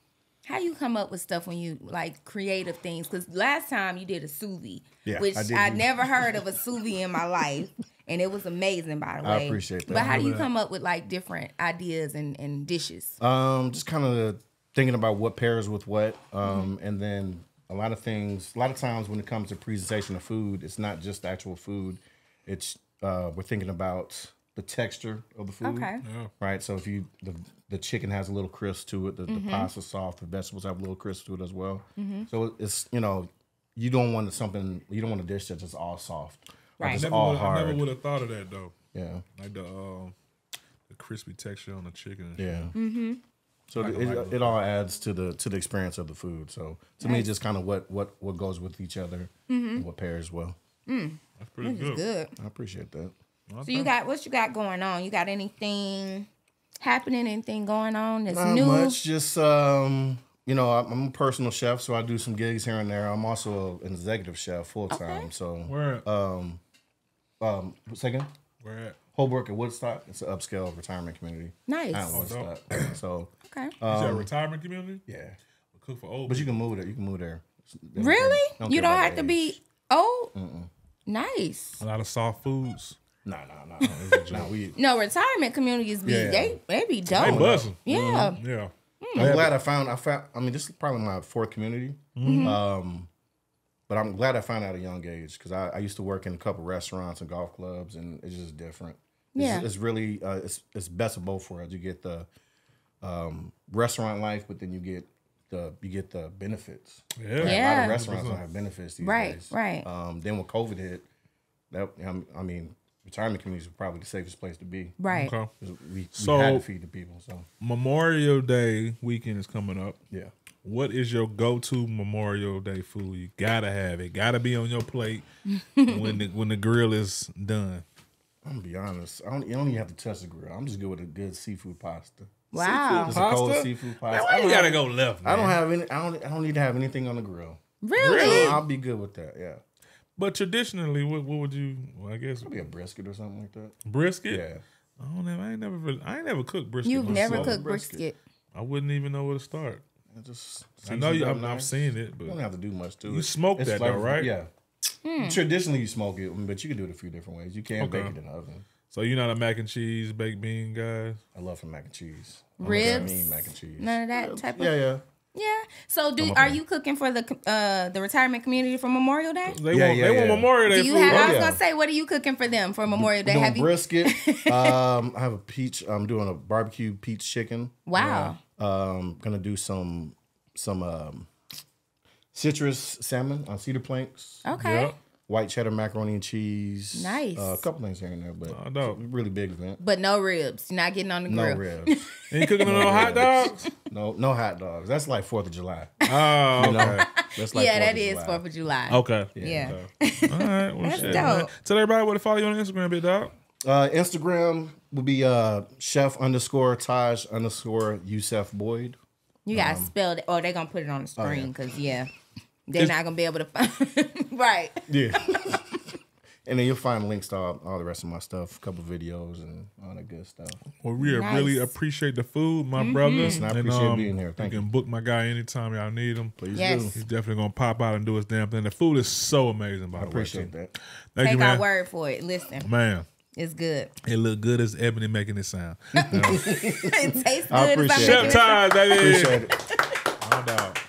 How you come up with stuff when you like creative things? Because last time you did a sous vide, Yeah, which I I, never heard of a sous vide in my life, and it was amazing by the way. I appreciate that. But how do you come up with like different ideas and, and dishes? Um, just kind of thinking about what pairs with what, um, Mm-hmm. and then a lot of things. A lot of times when it comes to presentation of food, it's not just actual food. It's uh, we're thinking about the texture of the food. Okay. Right. So if you the the chicken has a little crisp to it, the, Mm-hmm. the pasta soft, the vegetables have a little crisp to it as well. So it's you know you don't want something you don't want a dish that's just all soft. Right. just Never all would, I never would have thought of that though. Yeah. Like the um, the crispy texture on the chicken. Yeah. Mm-hmm. So I can it, it, all adds to the to the experience of the food. So to me, it's just kind of what what what goes with each other and what pairs well. That's pretty It's good. good. I appreciate that. So you got what you got going on? You got anything happening? Anything going on that's Not new? much. Just um, you know, I'm I'm a personal chef, so I do some gigs here and there. I'm also an executive chef full time. So Where at? um, um, second. Where at? Holbrook at Woodstock. It's an upscale retirement community. Nice. Out in Woodstock. so Okay. You said a retirement community? yeah, we Cook for old. but you can move there. You can move there. Don't care- Really? they you don't have to age. be old. Nice. a lot of soft foods. Nah, no, no. nah we. No, retirement communities be Yeah. they they be They dope. buzzing. Yeah. Yeah. I'm glad I found. I found. I mean, this is probably my fourth community. Mm-hmm. Um, but I'm glad I found out at a young age because I, I used to work in a couple restaurants and golf clubs, and it's just different. It's, Yeah. it's really uh, it's it's best of both worlds. You get the um, restaurant life, but then you get the you get the benefits. Yeah. A lot of restaurants don't have benefits these Right, days. right. Um, then when COVID hit, that I mean, retirement communities were probably the safest place to be. Right. Okay. 'Cause We, we So- had to feed the people. So Memorial Day weekend is coming up. yeah. What is your go-to Memorial Day food? You gotta have it. Gotta be on your plate when the when the grill is done. I'm gonna be honest. I don't, you don't even have to touch the grill. I'm just good with a good seafood pasta. Wow. Just a cold Pasta? seafood Man, pasta. why I you gotta have, go left? I don't have any. I don't. I don't need to have anything on the grill. Really? I'll be good with that. Yeah, But traditionally, what, what would you? Well, I guess maybe a brisket or something like that. brisket. Yeah, I don't know. I ain't never. really- I ain't never cooked brisket. You've never myself. cooked brisket. brisket. I wouldn't even know where to start. It just. I know you. up I've, I've nice. seen it, but You don't have to do much to it. You smoke It's that though, flavorful. right? Yeah. Hmm. Traditionally, you smoke it, but you can do it a few different ways. You can Okay. bake it in the oven. so you're not a mac and cheese baked bean guy. I love some mac and cheese. Ribs? I mean mac and cheese. None of that type of Yeah, yeah. Yeah. So do are you cooking for the uh the retirement community for Memorial Day? They Yeah, want. yeah, they want. Memorial Day Do you food. have? right? I was yeah. gonna say, what are you cooking for them for Memorial Day? doing Have you? brisket. um, I have a peach. I'm doing a barbecue peach chicken. Wow. Um, gonna do some some um, citrus salmon on cedar planks. Okay. Yep. White cheddar macaroni and cheese. Nice. Uh, a couple things here and there, but Oh, dope. it's a really big event. But no ribs. You're not getting on the grill. No ribs. Ain't cooking no hot dogs. no, no hot dogs. That's like Fourth of July. Oh, You know, that's like yeah, 4th of July. Fourth of July. Okay. Yeah. All right. Well, That's shit, man. Tell everybody where to follow you on Instagram, big dog. Uh, Instagram would be uh, chef underscore Taj underscore Yusef Boyd. You gotta spell it, or they're gonna put it on the Um, oh, yeah. screen because yeah, they're not gonna be able to find. right. Yeah. and then you'll find links to all, all the rest of my stuff, a couple videos and all that good stuff. Well, we Nice. Really appreciate the food, my mm-hmm. brothers. Listen, I appreciate um, being here. Thank you. you. can book my guy anytime y'all need him. Please Yes. do. He's definitely gonna pop out and do his damn thing. The food is so amazing, by I the way. appreciate that. Thank Take you, our word for it. Listen, Man, it's good. it look good as Ebony making it sound. You know. it tastes good. I as I'm appreciate it. Chef it time, baby. Appreciate it. My dog.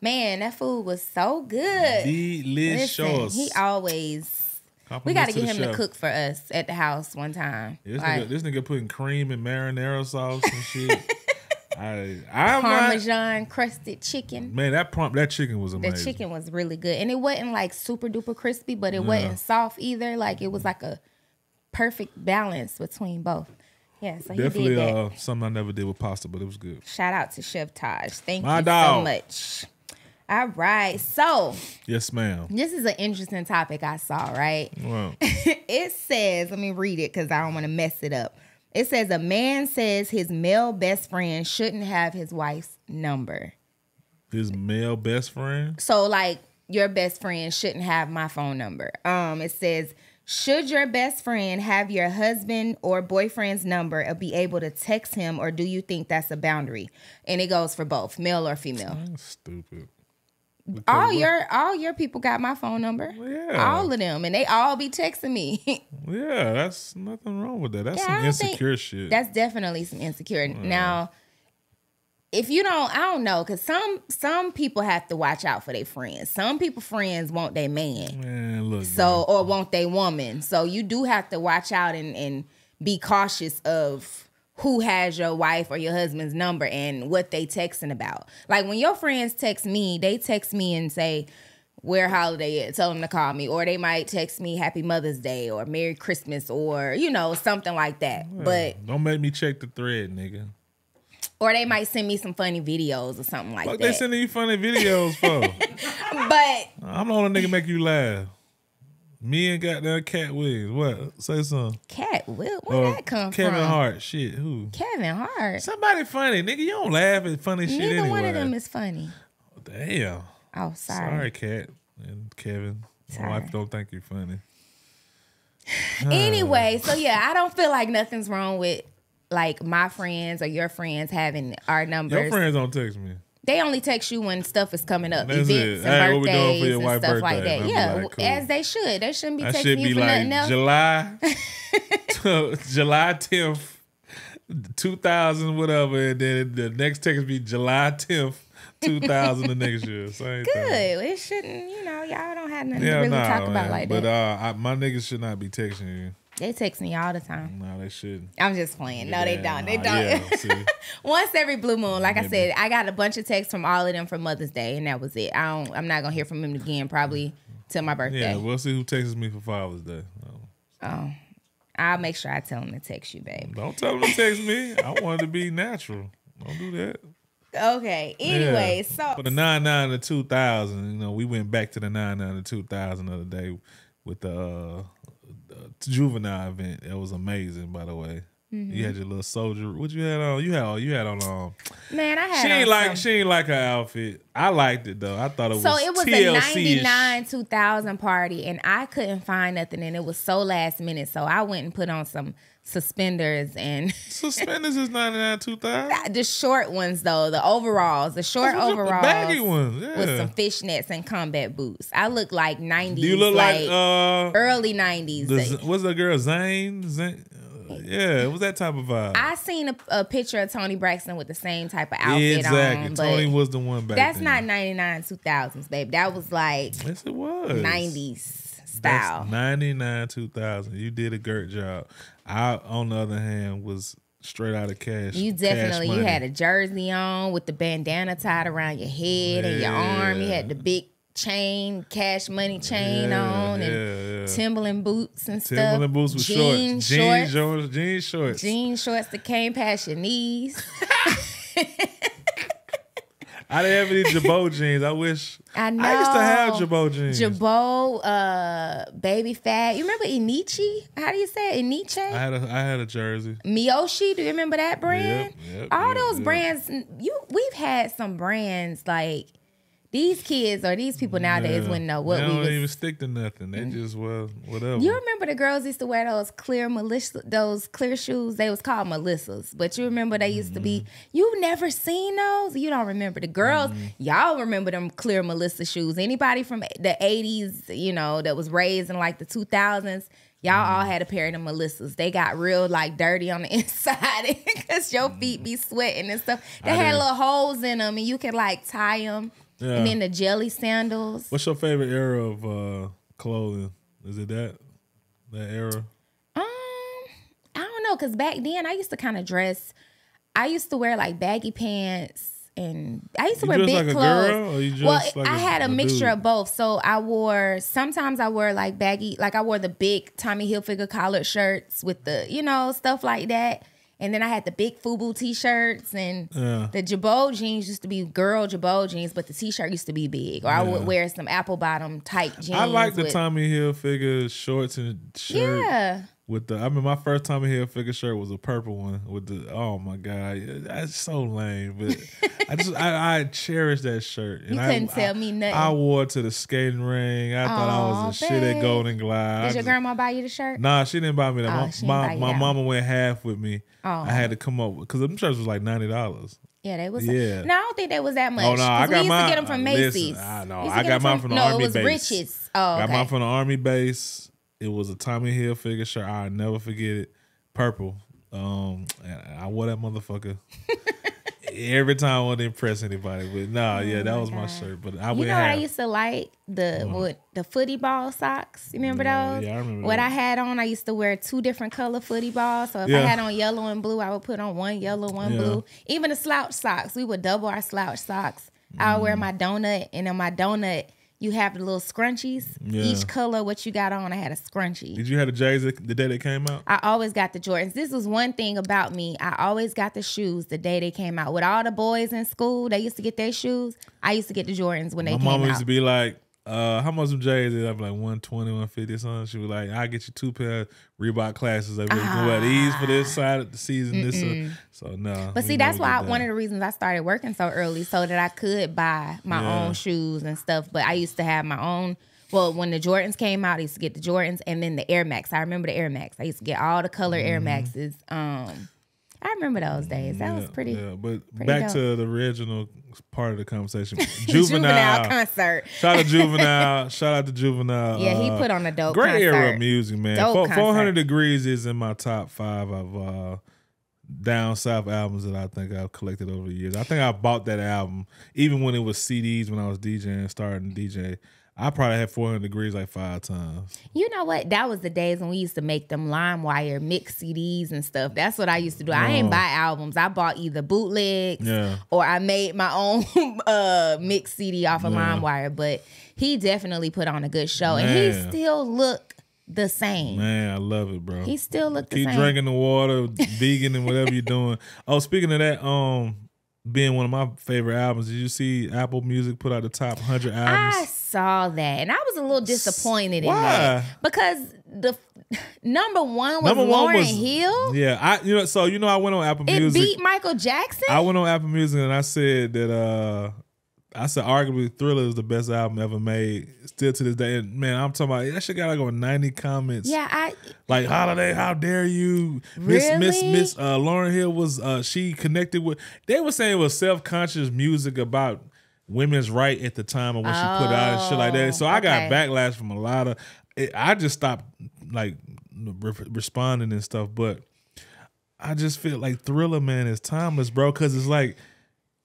Man, that food was so good. Delicious. Listen, he always. We got to get him to cook for us at the house one time. This, Like, nigga, this nigga putting cream and marinara sauce and shit. I, I'm not, Parmesan crusted chicken. man. That prompt, that chicken was amazing. The chicken was really good, and it wasn't like super duper crispy, but it wasn't soft either. Like it was like a perfect balance between both. Yeah, so he Definitely did that. uh, something I never did with pasta, but it was good. Shout out to Chef Taj. Thank My you so much. All right, so Yes, ma'am. this is an interesting topic I saw. Right, Well, it says, let me read it because I don't want to mess it up. It says a man says his male best friend shouldn't have his wife's number. his male best friend. So like your best friend shouldn't have my phone number. Um it says should your best friend have your husband or boyfriend's number or be able to text him or do you think that's a boundary? And it goes for both, male or female. That's stupid. All your all your people got my phone number. Yeah. All of them and they all be texting me. Yeah, that's nothing wrong with that. That's Yeah, some insecure shit. That's definitely some insecure. Now, if you don't, I don't know, because some some people have to watch out for their friends. Some people friends want their man. Man, look. So or want they woman. So you do have to watch out and, and be cautious of who has your wife or your husband's number and what they texting about. Like when your friends text me, they text me and say where holiday is, tell them to call me, or they might text me Happy Mother's Day or Merry Christmas or you know something like that. But don't make me check the thread, nigga. or they might send me some funny videos or something like that. What they sending you funny videos for? but I'm the only nigga make you laugh. Me and goddamn Katt Williams. What? Say something. Katt, where, where Or that come Uh, Kevin from? Hart. Shit. Who? Kevin Hart. Somebody funny, nigga. You don't laugh at funny shit Neither anyway. one of them is funny. Damn. Oh, sorry. Sorry, Katt and Kevin. My wife don't think you're funny. Anyway, so yeah, I don't feel like nothing's wrong with like my friends or your friends having our numbers. Your friends don't text me. They only text you when stuff is coming up, That's events it. and Hey, what we doing for birthdays your and stuff like that. And I'll be Yeah, like, cool. as they should. They shouldn't be texting should you be for nothing like else. July, July 10th, 2000, whatever. And then the next text be July 10th, 2000 the next year. Same thing. Good. It shouldn't. You know, y'all don't have nothing Yeah, to really nah, talk about like but that. uh, I, my niggas should not be texting you. They text me all the time. No, they shouldn't. I'm just playing. No, they don't. They don't. Yeah. Once every blue moon, like I said, I got a bunch of texts from all of them for Mother's Day, and that was it. I don't. I'm not gonna hear from them again probably till my birthday. Yeah, we'll see who texts me for Father's Day. Oh, I'll make sure I tell them to text you, babe. Don't tell them to text me. I want it to be natural. Don't do that. Okay. Anyway, Yeah. so for the nine nine to two thousand, you know, we went back to the nine nine to two thousand the other day with the, uh, the juvenile event. That was amazing, by the way. Mm-hmm. You had your little soldier. What you had on? You had you had on. Um, man, I had she ain't like some- she ain't like her outfit. I liked it though. I thought it So was So it was TLC a 99 2000 party and I couldn't find nothing and it was so last minute. So I went and put on some suspenders and Suspenders is ninety nine two thousand. the short ones though, the overalls, the short the overalls baggy ones, with some fishnets and combat boots. I look like 90s Do you look like, like, uh early 90s. the, like- what's that girl Zane? Zane? Uh, yeah, it was that type of vibe. I seen a, a picture of Toni Braxton with the same type of outfit exactly. on, Toni was the one back that's then. not 99 2000s, babe. That was like Yes, it was 90s style. That's 99, 2000. You did a great job. I, on the other hand, was straight out of cash. You cash definitely you had a jersey on with the bandana tied around your head and your arm. You had the big chain, cash money chain Yeah, on, and yeah, yeah. Timberland boots and stuff. Timberland boots with Jean shorts. Jean shorts, shorts. Jean shorts. jean shorts that came past your knees. I didn't have any Girbaud jeans. I wish. I know. I used to have Girbaud jeans. Girbaud, uh, Baby Phat. You remember Inichi? How do you say it? Iniche? I had a I had a jersey. Miyoshi, do you remember that brand? Yep, yep, All yep, those brands, you we've had some brands like these kids or these people nowadays Yeah. wouldn't know what they we don't was. even stick to nothing. They just well whatever. You remember the girls used to wear those clear Melissa, those clear shoes? They was called Melissas, but you remember they used to be. Mm-hmm. You never seen those? You don't remember the girls? Y'all remember them clear Melissa shoes? Anybody from the eighties, you know, that was raised in like the two thousands? Y'all all Mm-hmm. had a pair of the Melissas. They got real like dirty on the inside because your feet be sweating and stuff. They I had didn't- little holes in them, and you could like tie them. Yeah. and then the jelly sandals. What's your favorite era of uh, clothing? Is it that that era? Um, I don't know, cause back then I used to kind of dress. I used to wear like baggy pants, and I used to You wear big like a clothes. girl, or you well, like I a- had a, a mixture dude? of both. So I wore sometimes I wore like baggy, like I wore the big Tommy Hilfiger collared shirts with the you know stuff like that. And then I had the big FUBU t-shirts and Yeah. the Girbaud jeans used to be girl Girbaud jeans, but the t-shirt used to be big. Or I would wear some apple bottom tight jeans. I like the Tommy Hilfiger shorts and shirt. Yeah. With the, I mean, my first Tommy Hilfiger shirt was a purple one with the. Oh my god, that's so lame. But I just, I, I cherish that shirt. And You I- couldn't tell I- me nothing. I wore it to the skating ring. I thought I was a shit at. Golden Glide. I Did your just- grandma buy you the shirt? Nah, she didn't buy me that. Oh, my my, my mama went half with me. Oh. I had to come up because them shirts was like ninety dollars. Yeah, they was. Yeah. No, I don't think that was that oh, much. Oh no, I got we used mine. to get them from Macy's. Listen, I know. We used to I got mine from the no, army it was base. Rich's. Oh, Got mine from the army base. It was a Tommy Hilfiger shirt. I'll never forget it. Purple. Um, and I wore that motherfucker every time I wanted to impress anybody. But nah, yeah, that was my shirt. But I You know what I used to like the what the footy ball socks. You remember Yeah, those? yeah, I remember What those. I had on, I used to wear two different color footy balls. So if I had on yellow and blue, I would put on one yellow, one Yeah. blue. Even the slouch socks, we would double our slouch socks. I would Mm. wear my donut, and then my donut, you have the little scrunchies. Yeah. Each color, what you got on, I had a scrunchie. Did you have the J's the day they came out? I always got the Jordans. This was one thing about me. I always got the shoes the day they came out. With all the boys in school, they used to get their shoes. I used to get the Jordans when they My came mama mom used to be like, uh, how much some J's is? Be like 120, 150 or something. She was like, I'll get you two pair of Reebok classes. I really can wear these for this side of the season. This, uh, so no. Ah. But see, that's why one of the reasons I started working so early so that I could buy my Yeah. own shoes and stuff. But I used to have my own. Well, when the Jordans came out, I used to get the Jordans and then the Air Max. I remember the Air Max. I used to get all the color Air Mm-hmm. Maxes. Um, I remember those days. That was pretty Yeah, but pretty back dope. to the original part of the conversation. juvenile, Juvenile. concert. Shout out to Juvenile. Shout out to Juvenile. Yeah, he put on a dope great era of music, man. Dope 400 Degreez is in my top five of uh, down south albums that I think I've collected over the years. I think I bought that album even when it was CDs when I was DJing, starting DJ. I probably had 400 Degreez like five times. You know what? That was the days when we used to make them LimeWire mix CDs and stuff. That's what I used to do. I didn't buy albums. I bought either bootlegs Yeah. or I made my own uh mix CD off of Yeah. LimeWire. But he definitely put on a good show, and he still look the same. Man, I love it, bro. He still look the Keep drinking the water, vegan and whatever you're doing. Oh, speaking of that, um, being one of my favorite albums, did you see Apple Music put out the top 100 albums? I saw that, and I was a little disappointed in Why? that because the number one was Number one Lauryn was Hill. Yeah, I you know so you know I went on Apple It Music. beat Michael Jackson. I went on Apple Music and I said that uh I said arguably Thriller is the best album ever made. Still to this day, and man, I'm talking about that shit got like over 90 comments. yeah, I Like holiday, how dare you? Miss Miss Miss uh, Lauryn Hill was uh she connected with. They were saying it was self conscious music about women's right at the time of when she put out and shit like that. So I got okay. backlash from a lot of. It, I just stopped like re- responding and stuff, but I just feel like Thriller Man is timeless, bro. Because it's like,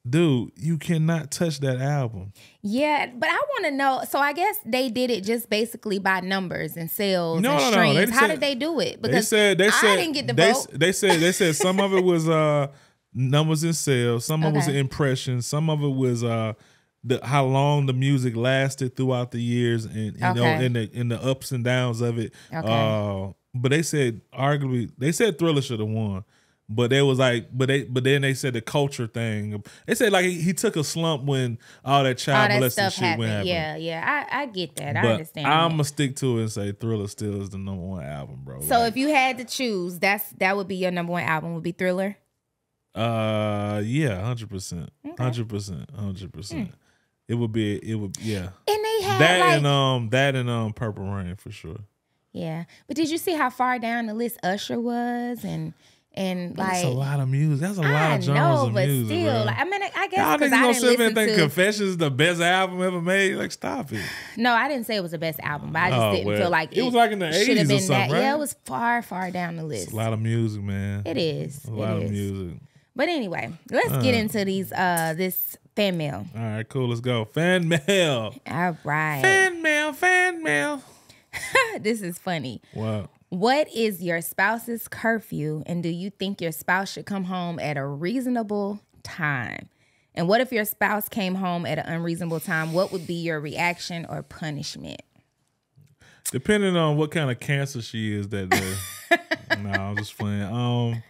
dude, you cannot touch that album. Yeah, but I want to know. So I guess they did it just basically by numbers and sales No, and no, no. streams. They How said- did they do it? They Because said they said I didn't get the they, vote. they said they said some of it was uh numbers in sales, some of it was Okay. impressions, some of it was uh the how long the music lasted throughout the years and you know in the in the ups and downs of it. Okay. Uh but they said arguably they said Thriller should have won. But they was like, but they, but then they said the culture thing. They said like he, he took a slump when all that all child that molesting shit happened. went happen. Yeah, yeah, I, I get that. I But understand. I'm gonna stick to it and say Thriller still is the number one album, bro. So Like, if you had to choose, that's that would be your number one album. Would be Thriller. Uh, yeah, hundred percent, hundred percent, hundred percent. It would be, it would, yeah. And they had That like and um, that and um, Purple Rain for sure. yeah. But did you see how far down the list Usher was and and That's like a lot of music. That's a lot of genres know, of but music, still, bro. like, I mean, I I guess Y'all niggas I gonna sit there and think to. Confessions is the best album ever made? Like, stop it. No, I didn't say it was the best album, but I just Oh, didn't well. feel like It it, was like in the should 80s have or been something, that. Yeah, it was far, far down the list. It's a lot of music, man. It is. a lot it of is. music. But anyway, let's get into these uh this fan mail. All right, cool. Let's go. Fan mail. All right. Fan mail. Fan mail. this is funny. Wow. What is your spouse's curfew and do you think your spouse should come home at a reasonable time? And what if your spouse came home at an unreasonable time? What would be your reaction or punishment? Depending on what kind of cancer she is that day. no, I'm just playing. Um,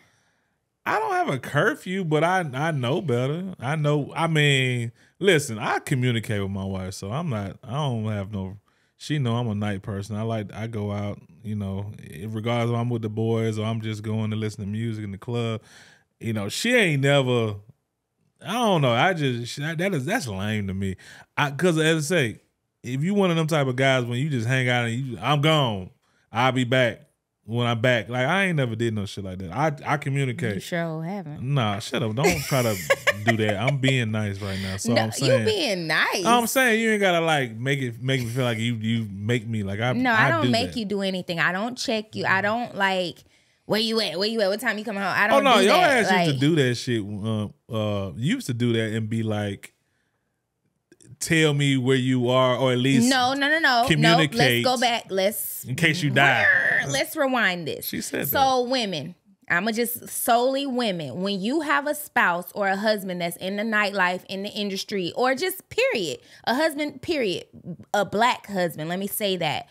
I don't have a curfew, but I I know better. I know. I mean, listen, I communicate with my wife, so I'm not. I don't have no. She know I'm a night person. I like. I go out. You know, regardless if I'm with the boys or I'm just going to listen to music in the club. You know, she ain't never. I don't know. I just that is that's lame to me. I because as I say, if you one of them type of guys when you just hang out and you, I'm gone. I'll be back when I'm back. Like I ain't never did no shit like that. I I You communicate. sure haven't. Nah, shut up. Don't try to do that. I'm being nice right now. So no, I'm saying. you being nice. I'm saying you ain't gotta like make it make me feel like you you make me like I no, I, don't do make that. you do anything. I don't check you. I don't like where you at? Where you at? What time you coming home? I Oh don't Oh no, do that. ass like, used to do that shit. Uh, uh, you used to do that and be like, tell me where you are, or at least No, no, no, no. No, let's communicate go back. Let's in case you die. Let's rewind this. She said so. Women, I'ma just solely women. When you have a spouse or a husband that's in the nightlife, in the industry, or just period, a husband, period, a black husband. Let me say that.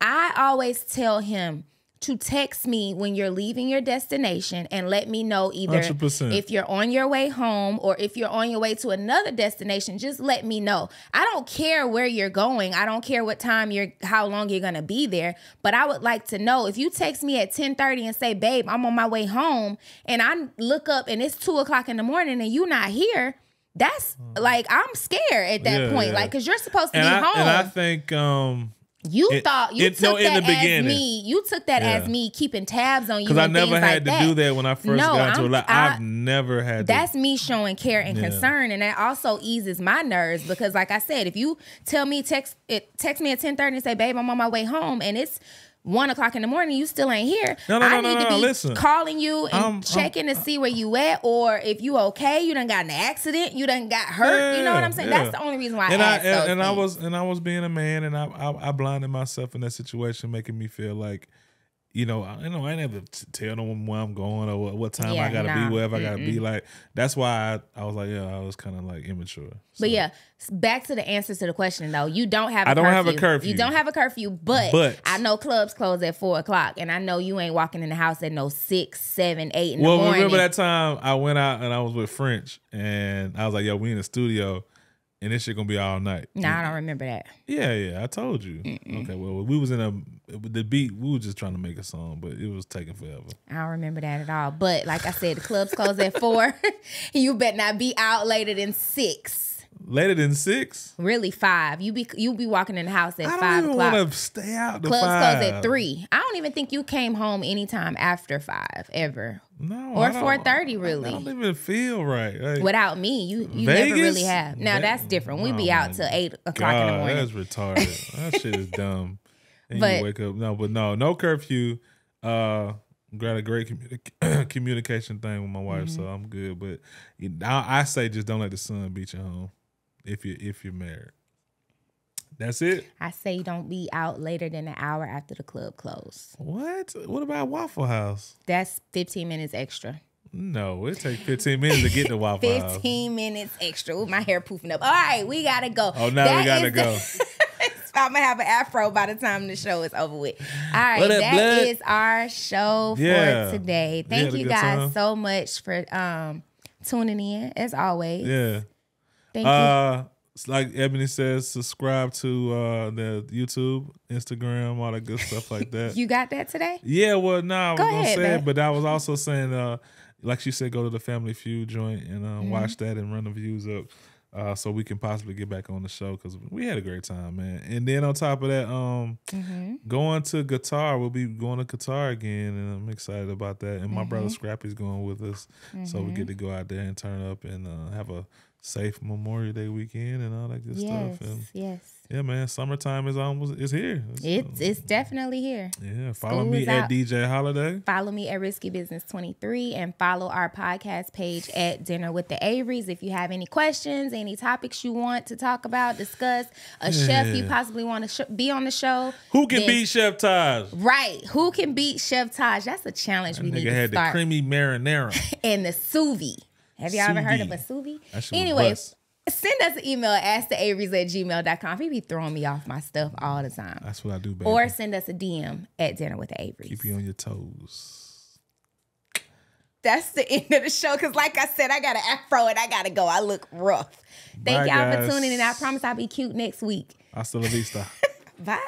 I always tell him to text me when you're leaving your destination and let me know either 100%. if you're on your way home or if you're on your way to another destination just let me know i don't care where you're going i don't care what time you're how long you're gonna be there but i would like to know if you text me at 10:30 and say babe i'm on my way home and i look up and it's 2 o'clock in the morning and you're not here that's like i'm scared at that. Yeah, point yeah. like because you're supposed to And be I, home and I think um you It- thought you it- took no, that as beginning. me. You took that as me keeping tabs on you. because I never had like to do that when I first No, got into a lot. I've never had to. That's me showing care and Yeah. concern, and that also eases my nerves because, like I said, if you tell me text it text me at ten thirty and say, "Babe, I'm on my way home," and it's one o'clock in the morning, you still ain't here. No, no, I no, no, need to be listen. calling you and I'm- I'm- checking to see where you at, or if you okay. You done got an accident. You done got hurt. you know what I'm saying? Yeah, That's the only reason why and I asked those and, and I was and I was being a man, and I, I I blinded myself in that situation, making me feel like, you know, I, you know, I never t- tell no one where I'm going or what, time Yeah, I gotta nah. be, wherever I gotta be. Like that's why I, I was like, yeah, I was kind of like immature. So, But yeah, back to the answer to the question though. You don't have. I I don't have a curfew. You don't have a curfew, but, But- I know clubs close at four o'clock, and I know you ain't walking in the house at no six, seven, eight in Well, the morning. remember that time I went out and I was with French, and I was like, yo, we in the studio, and this shit gonna be all night. Nah, mm. I don't remember that. Yeah, yeah, I told you. Okay, well, we was in a the beat. We were just trying to make a song, but it was taking forever. I don't remember that at all. But like I said, the clubs close at four. you better not be out later than six. Later than six. Really five. You be you be walking in the house at I don't five o'clock. want to stay out. Clubs five. close at three. I don't even think you came home anytime after five ever. No, Or 4:30 really. I don't even feel right. Like, Without me, you you never really have. Now Ve- that's different. We be Oh out till eight o'clock in the morning. that's retarded. that shit is dumb. And But- you wake up. No, but no, no curfew. Uh, got a great communi- communication thing with my wife, so Mm-hmm. I'm good. But I, I say just don't let the sun beat you home if you if you're married. That's it. I say don't be out later than an hour after the club closed. What? What about Waffle House? That's fifteen minutes extra. No, it take 15 minutes to get to Waffle House. Fifteen minutes extra. Ooh, my hair poofing up. All right, we gotta go. Oh, now we gotta go. I'm gonna have an afro by the time the show is over with. All right, that is our show Yeah. for today. Thank had you guys time. so much for um tuning in as always. Yeah. Thank. Uh, it's like Ebony says, subscribe to uh the YouTube, Instagram, all that good stuff like that. You got that today? yeah, well, no, I was Go gonna ahead, say it, but I was also saying, uh, like she said, go to the Family Feud joint and uh, Mm-hmm. watch that and run the views up. Uh, so we can possibly get back on the show because we had a great time, man. And then on top of that, um, Mm-hmm. going to guitar, we'll be going to guitar again, and I'm excited about that. And my brother Mm-hmm. Scrappy's going with us, so we get to go out there and turn up and uh, have a safe Memorial Day weekend and all that good Yes, stuff. And yes. yeah, man, summertime is almost is here. It's uh, it's definitely here. yeah. Follow school me at out. DJ Holiday. Follow me at Risky Business 23 and follow our podcast page at Dinner with the Averys. If you have any questions, any topics you want to talk about, discuss, a chef you possibly want to be on the show. Who can then- beat Chef Taj? Right. Who can beat Chef Taj? That's a challenge we need to had the start. creamy marinara. and the sous vide. Have y'all ever heard of a Sous sous vide? That shit was Anyway, send us an email at asktheaverys at gmail.com. He be throwing me off my stuff all the time. That's what I do, baby. Or send us a DM at Dinner with the Averys. keep you on your toes. That's the end of the show. Cause like I said, I got an afro and I gotta go. I look rough. Thank Bye, y'all guys. for tuning in. I promise I'll be cute next week. Hasta la vista. Bye.